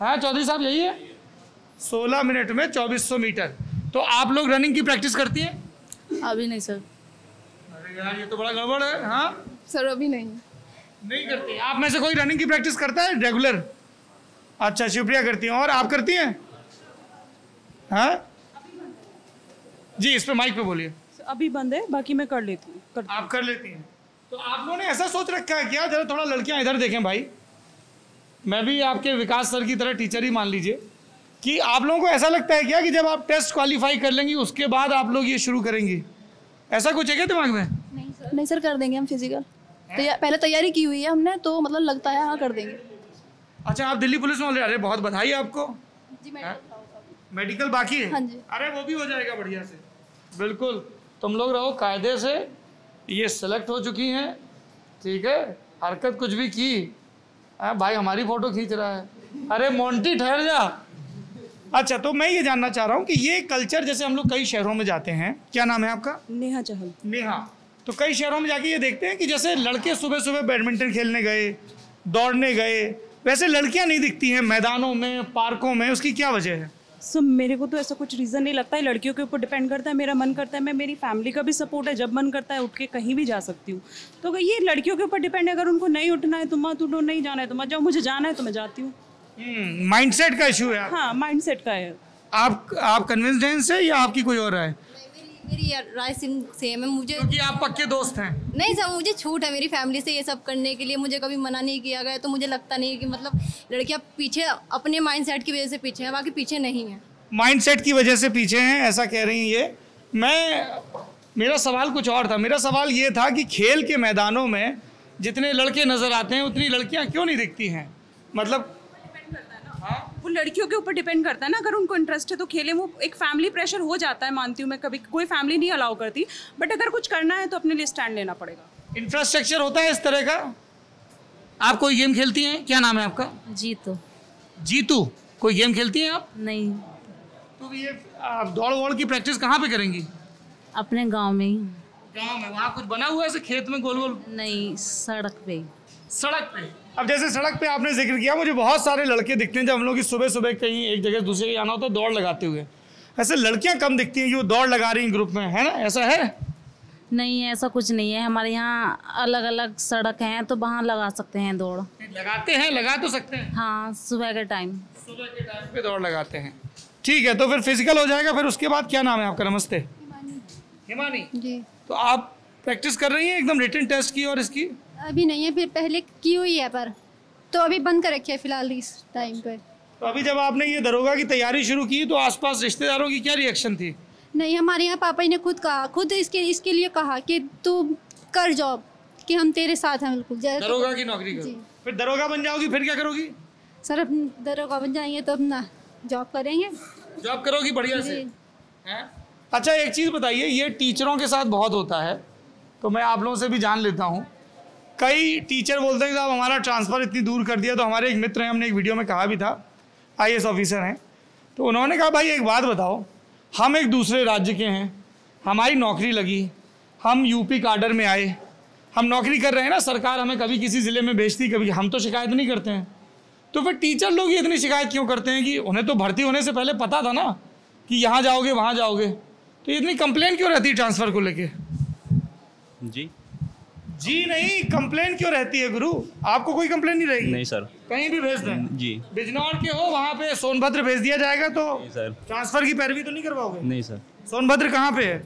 हाँ चौधरी साहब यही है? सोलह मिनट में चौबीस सौ मीटर। तो आप लोग रनिंग की प्रैक्टिस करती हैं? अभी नहीं सर अरे यार ये तो बड़ा गड़बड़ है। हाँ? सर अभी नहीं। नहीं करती। आप में से कोई रनिंग की प्रैक्टिस करता है? रेगुलर अच्छा शिवप्रिया करती हैं। और आप करती हैं? हाँ? जी इस पे माइक पे बोलिए। अभी बंद है बाकी मैं कर लेती हूँ। आप कर लेती हैं। तो आप लोगों ने ऐसा सोच रखा है क्या? जरा थोड़ा लड़कियाँ इधर देखें भाई। मैं भी आपके विकास सर की तरह टीचर ही मान लीजिए। कि आप लोगों को ऐसा लगता है क्या कि जब आप टेस्ट क्वालिफाई कर लेंगी उसके बाद आप लोग ये शुरू करेंगी? ऐसा कुछ है क्या दिमाग में? नहीं सर नहीं सर कर देंगे हम फ़िज़िकल तैया, पहले तैयारी की हुई है हमने तो मतलब लगता है हाँ कर देंगे। अच्छा आप दिल्ली पुलिस में अरे बहुत बधाई आपको। जी मेडिकल बाकी है? हाँ जी। अरे वो भी हो जाएगा बढ़िया से। बिल्कुल। तुम लोग रहो कायदे से ये सेलेक्ट हो चुकी हैं ठीक है? हरकत कुछ भी की। आ, भाई हमारी फ़ोटो खींच रहा है। अरे मोंटी ठहर जा। अच्छा तो मैं ये जानना चाह रहा हूँ कि ये कल्चर जैसे हम लोग कई शहरों में जाते हैं क्या नाम है आपका? नेहा चहल। नेहा। तो कई शहरों में जाके ये देखते हैं कि जैसे लड़के सुबह सुबह बैडमिंटन खेलने गए दौड़ने गए वैसे लड़कियाँ नहीं दिखती हैं मैदानों में पार्कों में उसकी क्या वजह है? सो so, मेरे को तो ऐसा कुछ रीज़न नहीं लगता है। लड़कियों के ऊपर डिपेंड करता है मेरा मन करता है मैं मेरी फैमिली का भी सपोर्ट है। जब मन करता है उठ के कहीं भी जा सकती हूँ। तो ये लड़कियों के ऊपर डिपेंड है अगर उनको नहीं उठना है तो मत उठो नहीं जाना है तो मत जाओ मुझे जाना है तो मैं जाती हूँ। माइंडसेट का इशू है हाँ माइंडसेट का है। आप आप कन्विंस्ड हैं या आपकी कोई और राय? मेरी राय सेम है मुझे क्योंकि आप पक्के दोस्त हैं। नहीं सर मुझे छूट है मेरी फैमिली से ये सब करने के लिए। मुझे कभी मना नहीं किया गया तो मुझे लगता नहीं कि मतलब लड़कियाँ पीछे अपने माइंडसेट की वजह से पीछे हैं बाकी पीछे नहीं है। माइंडसेट की वजह से पीछे हैं ऐसा कह रही हैं ये। मैं मेरा सवाल कुछ और था। मेरा सवाल ये था कि खेल के मैदानों में जितने लड़के नज़र आते हैं उतनी लड़कियाँ क्यों नहीं दिखती हैं? मतलब वो लड़कियों के ऊपर डिपेंड करता है ना। अगर उनको इंटरेस्ट है तो खेले। वो एक फैमिली प्रेशर हो जाता है मानती हूँ मैं। कभी कोई फैमिली नहीं अलाउ करती। बट अगर कुछ करना है तो अपने लिए स्टैंड लेना पड़ेगा। इंफ्रास्ट्रक्चर होता है इस तरह का? आप कोई गेम खेलती हैं? क्या नाम है आपका? जीतो। जीतू। कोई गेम खेलती हैं आप? नहीं। तो ये आप दौड़ वौड़ की प्रैक्टिस कहाँ पे करेंगी? अपने गाँव में ही। गाँव में? वहाँ कुछ बना हुआ है ऐसे? खेत में गोल गोल नहीं सड़क पे। सड़क पे? अब जैसे सड़क पे आपने ज़िक्र किया मुझे बहुत सारे लड़के दिखते हैं जब हम लोग की सुबह सुबह कहीं एक जगह से दूसरी जगह जाना होता है दौड़ लगाते हुए। ऐसे लड़कियाँ कम दिखती हैं जो दौड़ लगा रही हैं ग्रुप में है ना? ऐसा है? नहीं ऐसा कुछ नहीं है। हमारे यहाँ अलग अलग सड़क हैं तो वहाँ लगा सकते हैं दौड़। लगाते हैं लगा तो सकते हैं। हाँ सुबह के टाइम। सुबह के टाइम पे दौड़ लगाते हैं। ठीक है तो फिर फ़िज़िकल हो जाएगा फिर उसके बाद क्या नाम है आपका? नमस्ते। हिमानी। जी। तो आप प्रैक्टिस कर रही हैं एकदम रिटर्न टेस्ट की और इसकी? अभी नहीं है फिर पहले की हुई है पर। तो अभी बंद कर रखी है फ़िलहाल इस टाइम पे। तो अभी जब आपने ये दरोगा की तैयारी शुरू की तो आसपास रिश्तेदारों की क्या रिएक्शन थी? नहीं हमारे यहाँ पापा जी ने खुद कहा खुद इसके इसके लिए कहा कि तू कर जॉब कि हम तेरे साथ हैं बिल्कुल। दरोगा की नौकरी करो। फिर दरोगा बन जाओगी फिर क्या करोगी? सर अब दरोगा बन जाएँगे तो अपना जॉब करेंगे। जॉब करोगी बढ़िया से। अच्छा एक चीज़ बताइए ये टीचरों के साथ बहुत होता है तो मैं आप लोगों से भी जान लेता हूँ। कई टीचर बोलते हैं कि साहब, हमारा ट्रांसफ़र इतनी दूर कर दिया तो हमारे एक मित्र हैं, हमने एक वीडियो में कहा भी था आई ऑफिसर हैं। तो उन्होंने कहा, भाई, एक बात बताओ, हम एक दूसरे राज्य के हैं, हमारी नौकरी लगी, हम यूपी काडर में आए, हम नौकरी कर रहे हैं ना, सरकार हमें कभी किसी ज़िले में भेजती, कभी हम तो शिकायत नहीं करते हैं। तो फिर टीचर लोग ही इतनी शिकायत क्यों करते हैं कि उन्हें तो भर्ती होने से पहले पता था ना, कि यहाँ जाओगे, वहाँ जाओगे। तो इतनी कंप्लेन क्यों रहती है ट्रांसफ़र को लेके? जी। जी नहीं कंप्लेन क्यों रहती है गुरु? आपको कोई कंप्लेन नहीं रहेगी? नहीं सर कहीं भी भेज दें। जी। बिजनौर के हो वहाँ पे सोनभद्र भेज दिया जाएगा तो सर ट्रांसफ़र की पैरवी तो नहीं करवाओगे? नहीं सर सोनभद्र कहाँ पे है?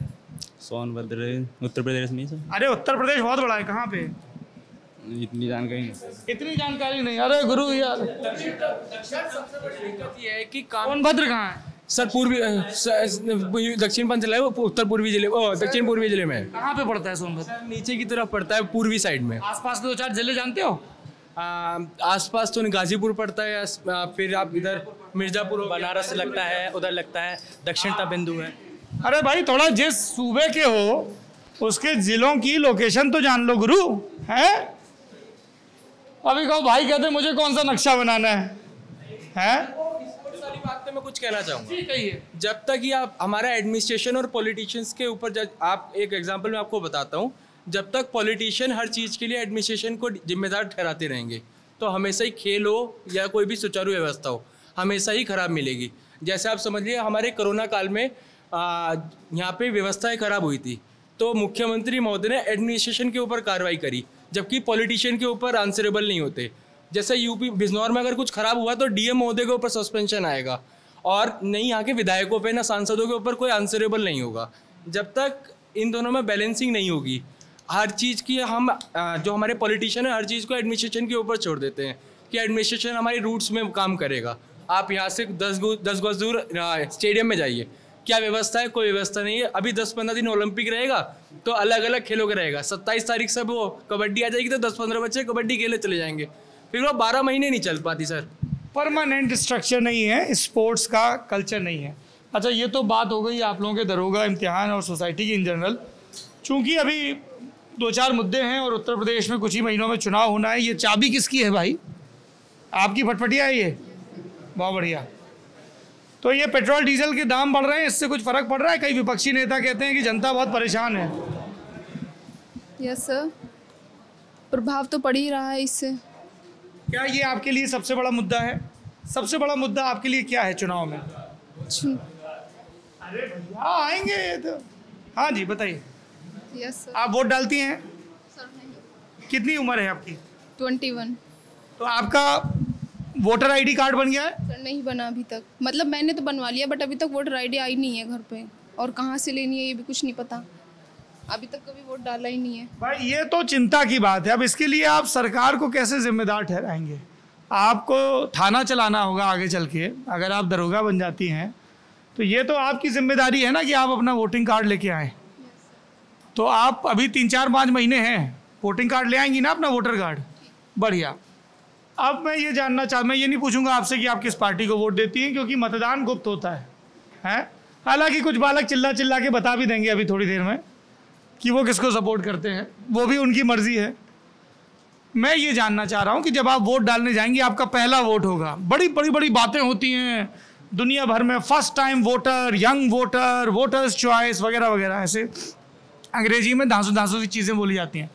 सोनभद्र उत्तर प्रदेश में सर अरे उत्तर प्रदेश बहुत बड़ा है कहाँ पे है? इतनी जानकारी नहीं। इतनी जानकारी नहीं। अरे गुरु यार। ये है कि काम सोनभद्र कहाँ है? सर पूर्वी दक्षिण पंचल है वो उत्तर पूर्वी ज़िले दक्षिण पूर्वी ज़िले में? कहाँ पे पड़ता है सोनभद्र? नीचे की तरफ़ पड़ता है पूर्वी साइड में। आसपास के दो चार ज़िले जानते हो? आसपास तो गाजीपुर पड़ता है आ, फिर आप इधर मिर्जापुर बनारस लगता है उधर लगता है दक्षिण का बिंदु है। अरे भाई थोड़ा जिस सूबे के हो उसके जिलों की लोकेशन तो जान लो गुरु हैं? अभी कहो भाई कहते मुझे कौन सा नक्शा बनाना है? हैं? सारी बातें मैं कुछ कहना चाहूँगा। जी कहिए। जब तक ये आप हमारा एडमिनिस्ट्रेशन और पॉलिटिशियंस के ऊपर जब आप एक एग्जांपल मैं आपको बताता हूँ जब तक पॉलिटिशियन हर चीज़ के लिए एडमिनिस्ट्रेशन को जिम्मेदार ठहराते रहेंगे तो हमेशा ही खेल हो या कोई भी सुचारू व्यवस्था हो हमेशा ही खराब मिलेगी। जैसे आप समझिए हमारे कोरोना काल में यहाँ पे व्यवस्थाएँ खराब हुई थी तो मुख्यमंत्री महोदय ने एडमिनिस्ट्रेशन के ऊपर कार्रवाई करी जबकि पॉलिटिशियन के ऊपर आंसरेबल नहीं होते। जैसे यूपी, बिजनौर में अगर कुछ खराब हुआ तो डीएम महोदय के ऊपर सस्पेंशन आएगा। और नहीं, यहाँ के विधायकों पे, ना सांसदों के ऊपर कोई आंसरेबल नहीं होगा। जब तक इन दोनों में बैलेंसिंग नहीं होगी, हर चीज़ की हम जो हमारे पॉलिटिशियन है, हर चीज़ को एडमिनिस्ट्रेशन के ऊपर छोड़ देते हैं कि एडमिनिस्ट्रेशन हमारी रूट्स में काम करेगा। आप यहाँ से दस गो, दस गज दूर स्टेडियम में जाइए। क्या व्यवस्था है? कोई व्यवस्था नहीं है। अभी दस पंद्रह दिन ओलंपिक रहेगा तो अलग अलग खेलों का रहेगा। सत्ताईस तारीख से वो कबड्डी आ जाएगी तो दस पंद्रह बच्चे कबड्डी खेले चले जाएँगे। फिर वो बारह महीने नहीं चल पाती सर। परमानेंट स्ट्रक्चर नहीं है स्पोर्ट्स का कल्चर नहीं है। अच्छा ये तो बात हो गई आप लोगों के दरोगा इम्तिहान और सोसाइटी की इन जनरल चूँकि अभी दो चार मुद्दे हैं और उत्तर प्रदेश में कुछ ही महीनों में चुनाव होना है ये चाबी किसकी है भाई? आपकी फटफटिया है ये? बहुत बढ़िया। तो ये पेट्रोल डीजल के दाम बढ़ रहे हैं इससे कुछ फ़र्क पड़ रहा है? कई विपक्षी नेता कहते हैं कि जनता बहुत परेशान है। यस सर प्रभाव तो पड़ ही रहा है इससे। क्या ये आपके लिए सबसे बड़ा मुद्दा है? सबसे बड़ा मुद्दा आपके लिए क्या है चुनाव में? अरे भैया आएँगे ये तो। हाँ जी बताइए। यस सर आप वोट डालती हैं? कितनी उम्र है आपकी? ट्वेंटी वन तो आपका वोटर आईडी कार्ड बन गया है? सर नहीं बना अभी तक। मतलब मैंने तो बनवा लिया बट अभी तक वोटर आईडी आई नहीं है घर पे। और कहाँ से लेनी है ये भी कुछ नहीं पता। अभी तक कभी वोट डाला ही नहीं है। भाई, ये तो चिंता की बात है। अब इसके लिए आप सरकार को कैसे जिम्मेदार ठहराएँगे? आपको थाना चलाना होगा आगे चल के। अगर आप दरोगा बन जाती हैं तो ये तो आपकी ज़िम्मेदारी है ना कि आप अपना वोटिंग कार्ड लेके आए। तो आप अभी तीन चार पाँच महीने हैं। वोटिंग कार्ड ले आएँगी ना अपना वोटर कार्ड बढ़िया। अब मैं ये जानना चाह, मैं ये नहीं पूछूँगा आपसे कि आप किस पार्टी को वोट देती हैं, क्योंकि मतदान गुप्त होता है। हैं? हालाँकि कुछ बालक चिल्ला चिल्ला के बता भी देंगे अभी थोड़ी देर में। कि वो किसको सपोर्ट करते हैं, वो भी उनकी मर्ज़ी है। मैं ये जानना चाह रहा हूँ कि जब आप वोट डालने जाएँगे, आपका पहला वोट होगा। बड़ी बड़ी बड़ी बातें होती हैं। दुनिया भर में first time voter young voter voters choice वगैरह वगैरह, ऐसे अंग्रेज़ी में धांसू धांसू सी चीज़ें बोली जाती हैं।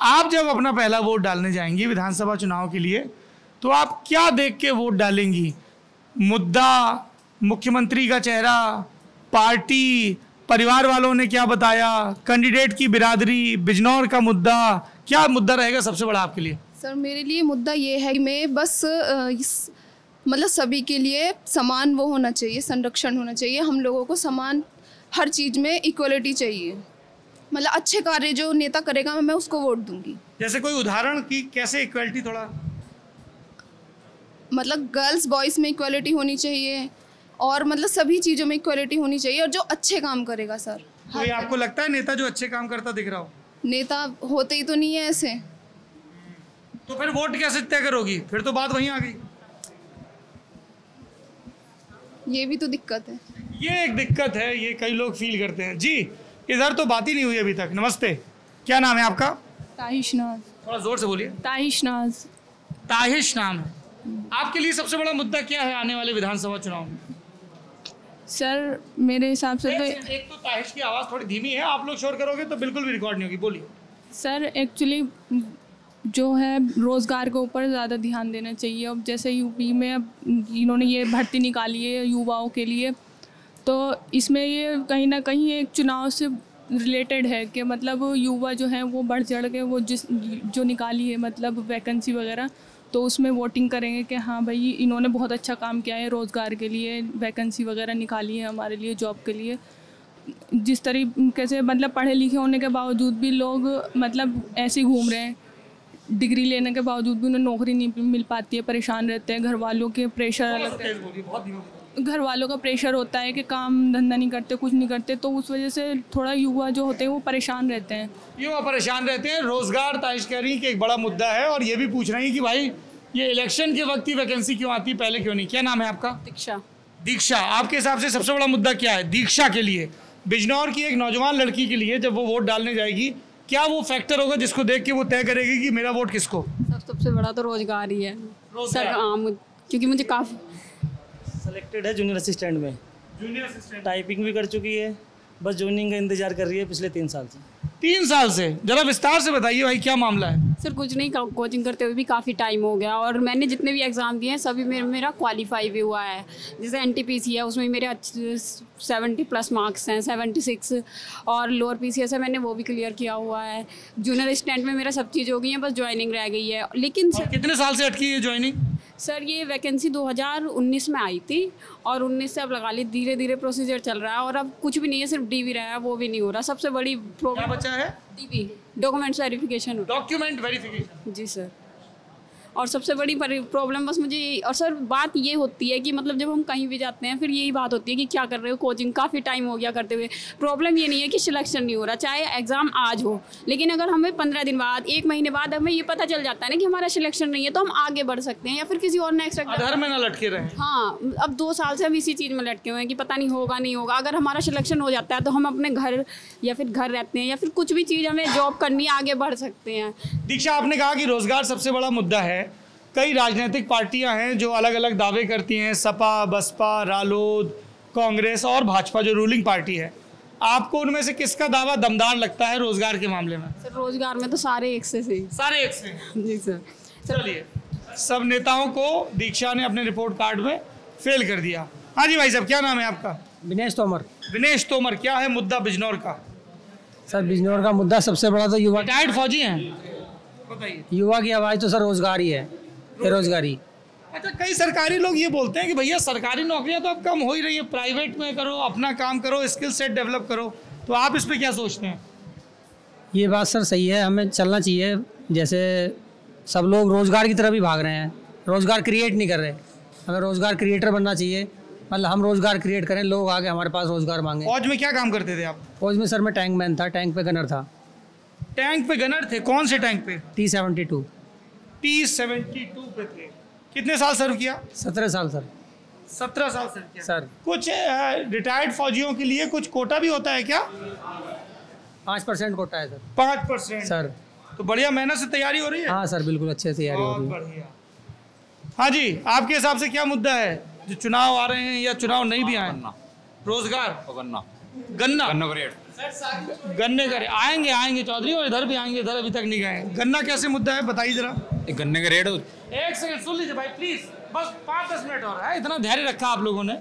आप जब अपना पहला वोट डालने जाएँगी विधानसभा चुनाव के लिए तो आप क्या देख के वोट डालेंगी? मुद्दा, मुख्यमंत्री का चेहरा, पार्टी परिवार वालों ने क्या बताया? कैंडिडेट की बिरादरी बिजनौर का मुद्दा क्या मुद्दा रहेगा सबसे बड़ा आपके लिए? सर मेरे लिए मुद्दा ये है कि मैं बस मतलब सभी के लिए समान वो होना चाहिए संरक्षण होना चाहिए। हम लोगों को समान हर चीज़ में इक्वलिटी चाहिए। मतलब अच्छे कार्य जो नेता करेगा मैं उसको वोट दूँगी। जैसे कोई उदाहरण की कैसे इक्वलिटी थोड़ा? मतलब गर्ल्स बॉयज़ में इक्वलिटी होनी चाहिए। और मतलब सभी चीज़ों में इक्वलिटी होनी चाहिए और जो अच्छे काम करेगा सर कोई आपको लगता है नेता जो अच्छे काम करता दिख रहा हो? नेता होते ही तो नहीं है ऐसे। तो फिर वोट कैसे तय करोगी? फिर तो बात वहीं आ गई। ये भी तो दिक्कत है। ये एक दिक्कत है ये कई लोग फील करते हैं। जी इधर तो बात ही नहीं हुई अभी तक। नमस्ते। क्या नाम है आपका? ताहिश नाज। थोड़ा ज़ोर से बोलिए। ताहिश नाज। ताहिश नाम है। आपके लिए सबसे बड़ा मुद्दा क्या है आने वाले विधानसभा चुनाव में? सर मेरे हिसाब से तो एक, तो ताहिश की आवाज़ थोड़ी धीमी है आप लोग शोर करोगे तो बिल्कुल भी रिकॉर्ड नहीं होगी बोलिए। सर एक्चुअली जो है रोज़गार के ऊपर ज़्यादा ध्यान देना चाहिए। अब जैसे यूपी में अब इन्होंने ये भर्ती निकाली है युवाओं के लिए तो इसमें ये कहीं ना कहीं एक चुनाव से रिलेटेड है कि मतलब युवा जो हैं वो बढ़ चढ़ के वो जिस जो निकाली है मतलब वैकेंसी वगैरह तो उसमें वोटिंग करेंगे कि हाँ भाई, इन्होंने बहुत अच्छा काम किया है रोज़गार के लिए वैकेंसी वगैरह निकाली है हमारे लिए जॉब के लिए। जिस तरीके से मतलब पढ़े लिखे होने के बावजूद भी लोग मतलब ऐसे ही घूम रहे हैं। डिग्री लेने के बावजूद भी उन्हें नौकरी नहीं मिल पाती है, परेशान रहते हैं घर वालों के प्रेशर अलग घर वालों का प्रेशर होता है कि काम धंधा नहीं करते कुछ नहीं करते तो उस वजह से थोड़ा युवा जो होते हैं वो परेशान रहते हैं। युवा परेशान रहते हैं। रोज़गार ताइश कह रही है कि एक बड़ा मुद्दा है और ये भी पूछ रही है कि भाई ये इलेक्शन के वक्त ही वैकेंसी क्यों आती पहले क्यों नहीं? क्या नाम है आपका? दीक्षा। दीक्षा। आपके हिसाब से सबसे बड़ा मुद्दा क्या है? दीक्षा के लिए। बिजनौर की एक नौजवान लड़की के लिए जब वो वोट डालने जाएगी क्या वो फैक्टर होगा जिसको देख के वो तय करेगी कि मेरा वोट किसको? सबसे बड़ा तो रोज़गार ही है। सर हाँ मुझ- क्योंकि मुझे काफ़ी सेलेक्टेड है जूनियर असिस्टेंट में। जूनियर असिस्टेंट टाइपिंग भी कर चुकी है। बस ज्वाइनिंग का इंतज़ार कर रही है पिछले तीन साल से। तीन साल से? जरा विस्तार से बताइए भाई क्या मामला है? सर कुछ नहीं कोचिंग करते हुए भी काफ़ी टाइम हो गया और मैंने जितने भी एग्ज़ाम दिए हैं सभी में मेरा क्वालिफाई भी हुआ है। जैसे एनटीपीसी है उसमें मेरे अच्छे सेवेंटी प्लस मार्क्स हैं सेवेंटी सिक्स और लोअर पी सी एस है मैंने वो भी क्लियर किया हुआ है। जूनियर स्टैंड में मेरा सब चीज़ हो गई है बस ज्वाइनिंग रह गई है। लेकिन सर कितने साल से अटकी है ज्वाइनिंग सर ये वैकेंसी 2019 में आई थी और 19 से अब लगा ली धीरे धीरे प्रोसीजर चल रहा है और अब कुछ भी नहीं है सिर्फ़ डीवी रहा है वो भी नहीं हो रहा। सबसे बड़ी प्रॉब्लम बचा है? DV document verification document verification जी सर। और सबसे बड़ी प्रॉब्लम बस मुझे और सर बात ये होती है कि मतलब जब हम कहीं भी जाते हैं फिर यही बात होती है कि क्या कर रहे हो? कोचिंग काफ़ी टाइम हो गया करते हुए। प्रॉब्लम ये नहीं है कि सिलेक्शन नहीं हो रहा चाहे एग्ज़ाम आज हो लेकिन अगर हमें पंद्रह दिन बाद एक महीने बाद हमें ये पता चल जाता है ना कि हमारा सिलेक्शन नहीं है तो हम आगे बढ़ सकते हैं या फिर किसी और नेक्स्ट अधर में ना लटके रहे। हाँ अब दो साल से हम इसी चीज़ में लटके हुए हैं कि पता नहीं होगा नहीं होगा। अगर हमारा सिलेक्शन हो जाता है तो हम अपने घर या फिर घर रहते हैं या फिर कुछ भी चीज़ हमें जॉब करनी आगे बढ़ सकते हैं। दीक्षा आपने कहा कि रोज़गार सबसे बड़ा मुद्दा है। कई राजनीतिक पार्टियाँ हैं जो अलग अलग दावे करती हैं सपा बसपा रालोद कांग्रेस और भाजपा जो रूलिंग पार्टी है। आपको उनमें से किसका दावा दमदार लगता है रोज़गार के मामले में? सर रोज़गार में तो सारे एक से सही सारे एक से? जी सर। चलिए सब नेताओं को दीक्षा ने अपने रिपोर्ट कार्ड में फेल कर दिया। हाँ जी भाई साहब क्या नाम है आपका? विनेश तोमर। विनेश तोमर क्या है मुद्दा बिजनौर का? सर बिजनौर का मुद्दा सबसे बड़ा तो युवा रिटायर्ड फौजी हैं? बताइए युवा की आवाज़ तो सर रोज़गार ही है। बेरोजगारी। अच्छा कई सरकारी लोग ये बोलते हैं कि भैया सरकारी नौकरियाँ तो अब कम हो ही रही है। प्राइवेट में करो अपना काम करो स्किल सेट डेवलप करो। तो आप इस पर क्या सोचते हैं? ये बात सर सही है हमें चलना चाहिए। जैसे सब लोग रोज़गार की तरफ़ भी भाग रहे हैं। रोज़गार क्रिएट नहीं कर रहे। हमें रोज़गार क्रिएटर बनना चाहिए मतलब हम रोज़गार क्रिएट करें लोग आगे हमारे पास रोज़गार मांगे। फौज में क्या काम करते थे आप? फौज में सर मैं टैंक मैन था टैंक पे गनर था। टैंक पे गनर थे? कौन से टैंक पे? T seventy two T seventy two पे थे। कितने साल सर्व किया? सत्रह साल सर। सत्रह साल सर्व किया। सर। कुछ रिटायर्ड फौजियों के लिए कुछ कोटा भी होता है क्या? पाँच परसेंट कोटा है सर। पाँच परसेंट। सर। तो बढ़िया मेहनत से तैयारी हो रही है? हाँ सर बिल्कुल अच्छे से तैयारी हो रही है। बढ़िया। हाँ जी आपके हिसाब से क्या मुद्दा है? जो चुनाव आ रहे हैं या चुनाव नहीं भी आए? रोज़गार? गन्ना। गन्ना? गन्ना गन्ने का आएँगे आएँगे चौधरी और इधर भी आएँगे इधर अभी तक नहीं गए। गन्ना कैसे मुद्दा है? बताइए जरा। गन्ने का रेट एक सेकंड सुन लीजिए भाई प्लीज़ बस पाँच दस मिनट और है इतना धैर्य रखा आप लोगों ने।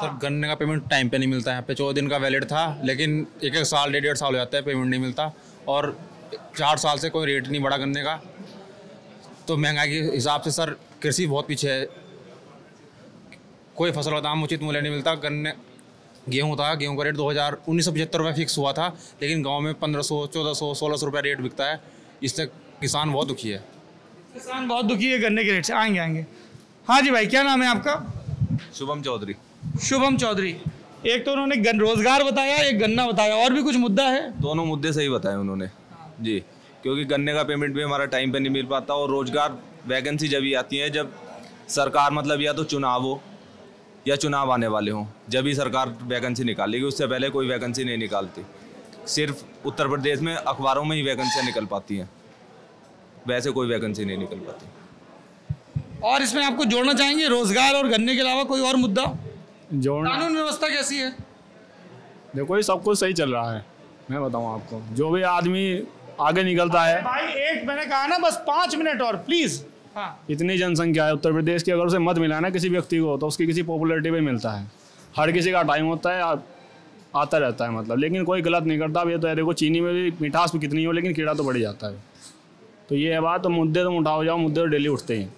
सर गन्ने का पेमेंट टाइम पे नहीं मिलता है यहाँ पे चौदह दिन का वैलिड था लेकिन एक एक साल डेढ़ डेढ़ साल हो जाता है पेमेंट नहीं मिलता और चार साल से कोई रेट नहीं बढ़ा गन्ने का। तो महँगाई के हिसाब से सर कृषि बहुत पीछे है। कोई फ़सल का दाम उचित मूल्य नहीं मिलता गन्ने गेहूँ था गेहूँ का रेट दो हज़ार उन्नीस सौ पचहत्तर रुपये फिक्स हुआ था लेकिन गाँव में पंद्रह सौ चौदह सौ सोलह सौ रुपये रेट बिकता है इससे किसान बहुत दुखी है। किसान बहुत दुखी है गन्ने के रेट से। आएँगे आएँगे। हाँ जी भाई क्या नाम है आपका? शुभम चौधरी। शुभम चौधरी। एक तो उन्होंने गन रोज़गार बताया एक गन्ना बताया और भी कुछ मुद्दा है? दोनों मुद्दे सही बताए उन्होंने। जी क्योंकि गन्ने का पेमेंट भी हमारा टाइम पे नहीं मिल पाता और रोज़गार वैकेंसी जब ही आती है जब सरकार मतलब या तो चुनाव हो या चुनाव आने वाले हों जब ही सरकार वैकेंसी निकालेगी उससे पहले कोई वैकेंसी नहीं निकालती। सिर्फ़ उत्तर प्रदेश में अखबारों में ही वैकेंसियाँ निकल पाती हैं। वैसे कोई वैकेंसी नहीं निकल पाती। और इसमें आपको जोड़ना चाहेंगे रोज़गार और गन्ने के अलावा कोई और मुद्दा? जोड़ना। कानून व्यवस्था कैसी है? देखो ये सब कुछ सही चल रहा है। मैं बताऊँ आपको जो भी आदमी आगे निकलता है। भाई एक मैंने कहा ना बस पाँच मिनट और प्लीज़ हाँ। इतनी जनसंख्या है उत्तर प्रदेश की अगर उसे मत मिला ना किसी व्यक्ति को तो उसकी किसी पॉपुलरिटी पे मिलता है। हर किसी का टाइम होता है आ, आता रहता है मतलब। लेकिन कोई गलत नहीं करता। अब ये तो है देखो चीनी में भी मिठास भी कितनी हो लेकिन कीड़ा तो बढ़ जाता है। तो ये है बात तो मुद्दे तो उठाओ जाओ मुद्दे तो डेली उठते ही। हैं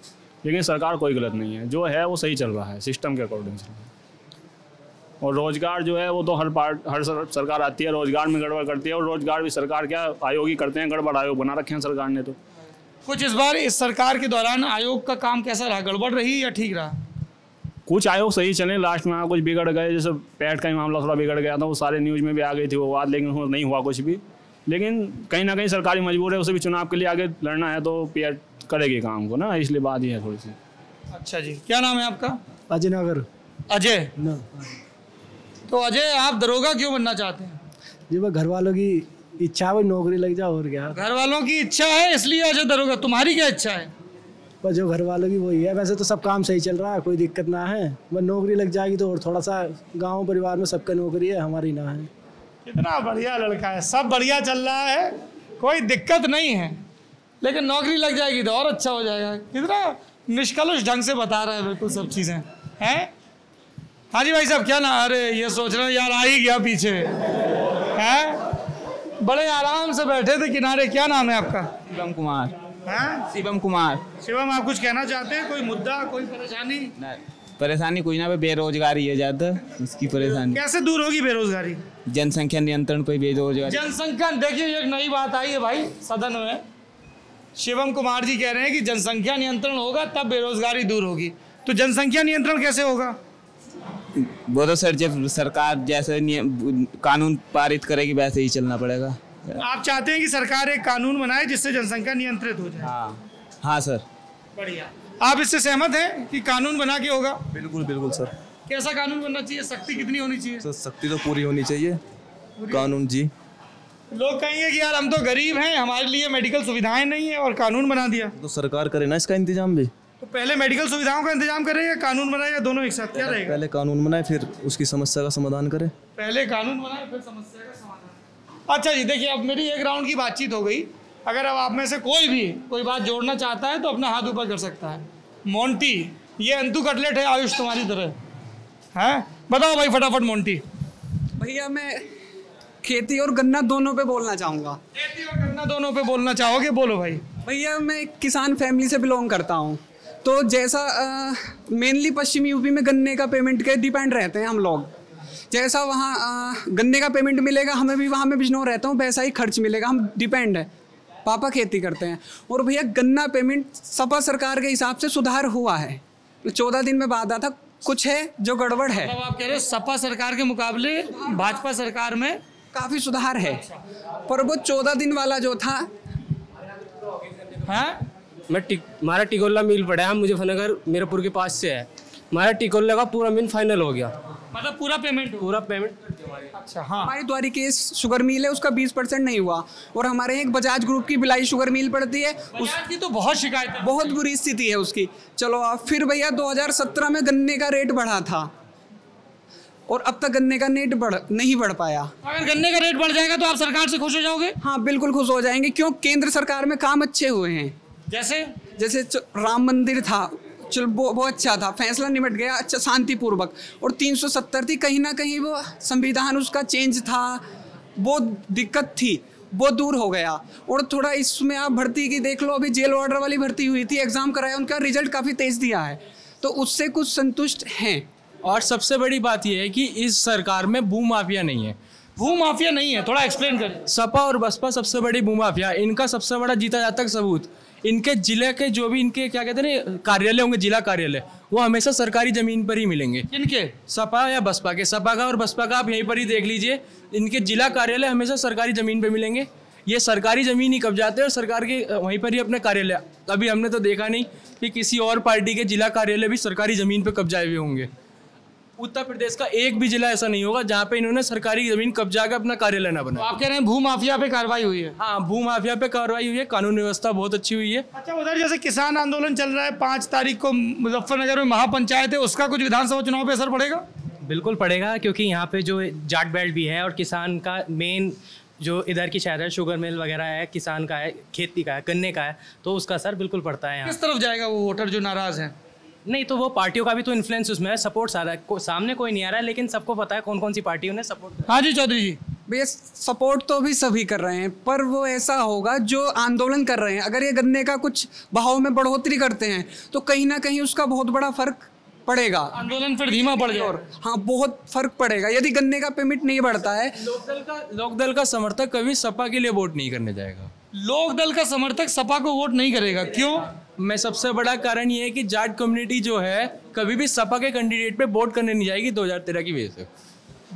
लेकिन सरकार कोई गलत नहीं है। जो है वो सही चल रहा है सिस्टम के अकॉर्डिंग चल रहा है और रोज़गार जो है वो तो हर पार्ट हर सरकार आती है रोज़गार में गड़बड़ करती है। और रोज़गार भी सरकार क्या आयोग ही करते हैं गड़बड़ आयोग बना रखे हैं सरकार ने तो। कुछ इस बार इस सरकार के दौरान आयोग का काम कैसा रहा? गड़बड़ रही या ठीक रहा? कुछ आयोग सही चले लास्ट में कुछ बिगड़ गए जैसे पैट का ही मामला थोड़ा बिगड़ गया था वो सारे न्यूज़ में भी आ गई थी वो बात लेकिन नहीं हुआ कुछ भी। लेकिन कहीं ना कहीं सरकारी मजबूर है उसे भी चुनाव के लिए आगे लड़ना है तो पी करेगी काम को ना इसलिए बात ही है थोड़ी सी। अच्छा जी क्या नाम है आपका? अजय नगर। अजय? तो अजय आप दरोगा क्यों बनना चाहते हैं? जी वो घर वालों की इच्छा है भाई नौकरी लग जाओ और क्या। घर वालों की इच्छा है इसलिए अजय दरोगा तुम्हारी क्या इच्छा है? पर जो घर वालों की वही है वैसे तो सब काम सही चल रहा है कोई दिक्कत ना है। बस नौकरी लग जाएगी तो और थोड़ा सा गाँव परिवार में सबका नौकरी है हमारी ना है। कितना बढ़िया लड़का है सब बढ़िया चल रहा है कोई दिक्कत नहीं है। लेकिन नौकरी लग जाएगी तो और अच्छा हो जाएगा। कितना निष्कलुष ढंग से बता रहा है बिल्कुल सब चीज़ें। हैं? हाँ जी भाई साहब क्या ना अरे ये सोच रहे यार आ ही गया पीछे। हैं? बड़े आराम से बैठे थे किनारे क्या नाम है आपका? शिवम कुमार। हैं? शिवम कुमार। शिवम आप कुछ कहना चाहते हैं? कोई मुद्दा कोई परेशानी? परेशानी कोई ना पे बेरोजगारी है ज़्यादा उसकी परेशानी। कैसे दूर होगी बेरोजगारी? जनसंख्या नियंत्रण पे बेरोजगारी। जनसंख्या देखिए एक नई बात आई है भाई सदन में। शिवम कुमार जी कह रहे हैं कि जनसंख्या नियंत्रण होगा तब बेरोजगारी दूर होगी। तो जनसंख्या नियंत्रण कैसे होगा? वो तो सर जब सरकार जैसे कानून पारित करेगी वैसे ही चलना पड़ेगा। आप चाहते हैं कि सरकार एक कानून बनाए जिससे जनसंख्या नियंत्रित हो जाए? हाँ। हाँ सर। बढ़िया। आप इससे सहमत हैं कि कानून बना के होगा? बिल्कुल बिल्कुल सर। कैसा कानून बनना चाहिए? सख्ती कितनी होनी चाहिए? सर सख्ती तो पूरी होनी चाहिए। कानून जी। लोग कहेंगे कि यार हम तो गरीब हैं हमारे लिए मेडिकल सुविधाएँ नहीं है और कानून बना दिया। तो सरकार करे ना इसका इंतज़ाम भी। तो पहले मेडिकल सुविधाओं का इंतज़ाम करें या कानून बनाए या दोनों एक साथ? क्या रहेगा? पहले कानून बनाए फिर उसकी समस्या का समाधान करे। पहले कानून बनाए फिर समस्या का समाधान। अच्छा जी देखिए अब मेरी एक राउंड की बातचीत हो गई। अगर अब आप में से कोई भी कोई बात जोड़ना चाहता है तो अपना हाथ ऊपर कर सकता है। मोंटी ये अंतु कटलेट है आयुष तुम्हारी तरह। हैं? बताओ भाई फटाफट मोंटी। भैया मैं खेती और गन्ना दोनों पे बोलना चाहूँगा। खेती और गन्ना दोनों पे बोलना चाहोगे? बोलो भाई। भैया मैं एक किसान फैमिली से बिलोंग करता हूँ। तो जैसा मेनली पश्चिमी यूपी में गन्ने का पेमेंट के डिपेंड रहते हैं हम लोग। जैसा वहाँ गन्ने का पेमेंट मिलेगा हमें भी वहाँ में बिजनौर रहता हूँ वैसा ही खर्च मिलेगा हम डिपेंड है। पापा खेती करते हैं। और भैया गन्ना पेमेंट सपा सरकार के हिसाब से सुधार हुआ है। चौदह दिन में बाद आता कुछ है जो गड़बड़ है। आप कह रहे हो सपा सरकार के मुकाबले भाजपा सरकार में काफ़ी सुधार है। पर वो चौदह दिन वाला जो था हाँ? मैं टिक हमारा टिकोला मिल पड़ा है। मुजफ्फरनगर मीरपुर के पास से है। हमारा टिकोला का पूरा मिल फाइनल हो गया। मतलब पूरा पेमेंट पूरा पेमेंट अच्छा हाँ। हमारी द्वारी के शुगर मिल है उसका बीस परसेंट नहीं हुआ। और हमारे यहाँ एक बजाज ग्रुप की बिलाई शुगर मिल पड़ती है उस की तो बहुत शिकायत है। बहुत बुरी स्थिति है उसकी। चलो आप फिर भैया 2017 में गन्ने का रेट बढ़ा था। और अब तक गन्ने का नेट बढ़ नहीं बढ़ पाया। अगर गन्ने का रेट बढ़ जाएगा तो आप सरकार से खुश हो जाओगे? हाँ बिल्कुल खुश हो जाएँगे क्यों? केंद्र सरकार में काम अच्छे हुए हैं। जैसे? जैसे राम मंदिर था चलो वो वो अच्छा था फैसला निपट गया अच्छा शांतिपूर्वक। और 370 थी कहीं ना कहीं वो संविधान उसका चेंज था। वो दिक्कत थी वो दूर हो गया। और थोड़ा इसमें आप भर्ती की देख लो अभी जेल ऑर्डर वाली भर्ती हुई थी एग्ज़ाम कराया उनका रिज़ल्ट काफ़ी तेज दिया है। तो उससे कुछ संतुष्ट हैं। और सबसे बड़ी बात यह है कि इस सरकार में भू माफिया नहीं है। भू माफिया नहीं है थोड़ा एक्सप्लेन कर। सपा और बसपा सबसे बड़ी भू माफिया इनका सबसे बड़ा जीता जाता सबूत। इनके ज़िले के जो भी इनके क्या कहते हैं ना कार्यालय होंगे जिला कार्यालय वो हमेशा सरकारी ज़मीन पर ही मिलेंगे। इनके सपा या बसपा के। सपा का और बसपा का आप यहीं पर ही देख लीजिए इनके जिला कार्यालय हमेशा सरकारी ज़मीन पर मिलेंगे। ये सरकारी ज़मीन ही कब्जाते हैं और सरकार के वहीं पर ही अपने कार्यालय। अभी हमने तो देखा नहीं कि किसी और पार्टी के जिला कार्यालय भी सरकारी ज़मीन पर कब्जाए हुए होंगे। उत्तर प्रदेश का एक भी जिला ऐसा नहीं होगा जहाँ पे इन्होंने सरकारी ज़मीन कब्जा कर अपना कार्यालय न बना आप कह रहे हैं भू माफिया पे कार्रवाई हुई है? हाँ भू माफिया पे कार्रवाई हुई है कानून व्यवस्था बहुत अच्छी हुई है। अच्छा उधर जैसे किसान आंदोलन चल रहा है पाँच तारीख को मुजफ्फरनगर में महापंचायत है उसका कुछ विधानसभा चुनाव पे असर पड़ेगा? बिल्कुल पड़ेगा क्योंकि यहाँ पे जो जाट बेल्ट भी है और किसान का मेन जो इधर की शहर है शुगर मिल वगैरह है किसान का है खेती का है गन्ने का है तो उसका असर बिल्कुल पड़ता है यहाँ। किस तरफ़ जाएगा वो वोटर जो नाराज़ है? नहीं तो वो पार्टियों का भी तो इन्फ्लुएंस उसमें है सपोर्ट सारा है को, सामने कोई नहीं आ रहा है लेकिन सबको पता है कौन कौन सी पार्टियों ने सपोर्ट हाँ जी चौधरी जी। भैया सपोर्ट तो भी सभी कर रहे हैं पर वो ऐसा होगा जो आंदोलन कर रहे हैं अगर ये गन्ने का कुछ भाव में बढ़ोतरी करते हैं तो कहीं ना कहीं उसका बहुत बड़ा फ़र्क पड़ेगा। आंदोलन फिर धीमा पड़ जाएगा हाँ बहुत फ़र्क पड़ेगा यदि गन्ने का पेमेंट नहीं बढ़ता है। लोकदल का लोकदल का समर्थक कभी सपा के लिए वोट नहीं करने जाएगा। लोकदल का समर्थक सपा को वोट नहीं करेगा। क्यों? मैं सबसे बड़ा कारण ये है कि जाट कम्युनिटी जो है कभी भी सपा के कैंडिडेट पे वोट करने नहीं जाएगी 2013 की वजह से।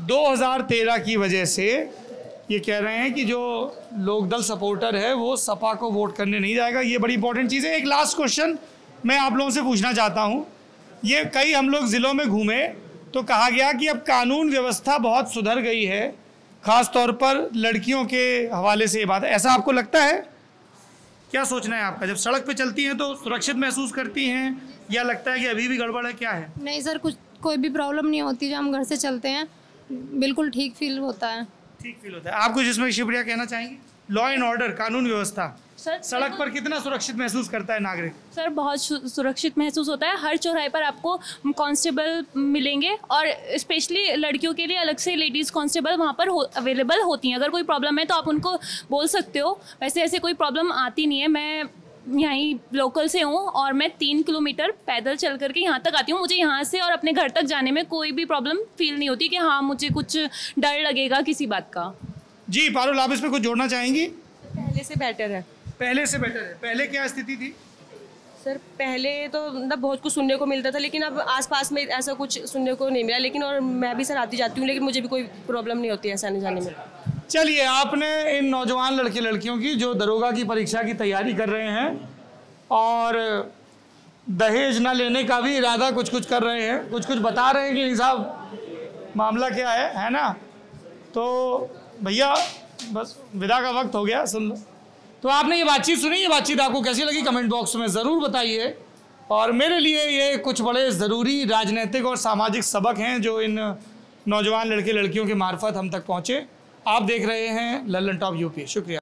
2013 की वजह से ये कह रहे हैं कि जो लोकदल सपोर्टर है वो सपा को वोट करने नहीं जाएगा। ये बड़ी इंपॉर्टेंट चीज़ है। एक लास्ट क्वेश्चन मैं आप लोगों से पूछना चाहता हूँ। ये कई हम लोग ज़िलों में घूमे तो कहा गया कि अब कानून व्यवस्था बहुत सुधर गई है। ख़ास तौर पर लड़कियों के हवाले से ये बात। है ऐसा आपको लगता है? क्या सोचना है आपका? जब सड़क पे चलती हैं तो सुरक्षित महसूस करती हैं या लगता है कि अभी भी गड़बड़ है? क्या है? नहीं सर कुछ कोई भी प्रॉब्लम नहीं होती जब हम घर से चलते हैं। बिल्कुल ठीक फील होता है। ठीक फील होता है। आप कुछ इसमें शुक्रिया कहना चाहेंगे लॉ एंड ऑर्डर कानून व्यवस्था। सर सड़क पर कितना सुरक्षित महसूस करता है नागरिक? सर बहुत सुरक्षित महसूस होता है। हर चौराहे पर आपको कांस्टेबल मिलेंगे और स्पेशली लड़कियों के लिए अलग से लेडीज़ कांस्टेबल वहाँ पर अवेलेबल होती हैं। अगर कोई प्रॉब्लम है तो आप उनको बोल सकते हो। वैसे ऐसे कोई प्रॉब्लम आती नहीं है। मैं यहीं लोकल से हूँ और मैं तीन किलोमीटर पैदल चल करके यहाँ तक आती हूँ। मुझे यहाँ से और अपने घर तक जाने में कोई भी प्रॉब्लम फील नहीं होती कि हाँ मुझे कुछ डर लगेगा किसी बात का। जी पारुल आप इसमें कुछ जोड़ना चाहेंगी? पहले से बेटर है। पहले से बेटर है। पहले क्या स्थिति थी? सर पहले तो मतलब बहुत कुछ सुनने को मिलता था लेकिन अब आसपास में ऐसा कुछ सुनने को नहीं मिला। लेकिन और मैं भी सर आती जाती हूँ लेकिन मुझे भी कोई प्रॉब्लम नहीं होती ऐसा आने जाने में। चलिए आपने इन नौजवान लड़के लड़कियों की जो दरोगा की परीक्षा की तैयारी कर रहे हैं और दहेज ना लेने का भी इरादा कुछ कुछ कर रहे हैं। कुछ कुछ बता रहे हैं कि साहब मामला क्या है? है ना? तो भैया बस विदा का वक्त हो गया सुन लो। तो आपने ये बातचीत सुनी, ये बातचीत आपको कैसी लगी? कमेंट बॉक्स में ज़रूर बताइए। और मेरे लिए ये कुछ बड़े ज़रूरी राजनीतिक और सामाजिक सबक हैं जो इन नौजवान लड़के लड़कियों के मार्फत हम तक पहुँचे। आप देख रहे हैं लल्लन टॉप यूपी। शुक्रिया।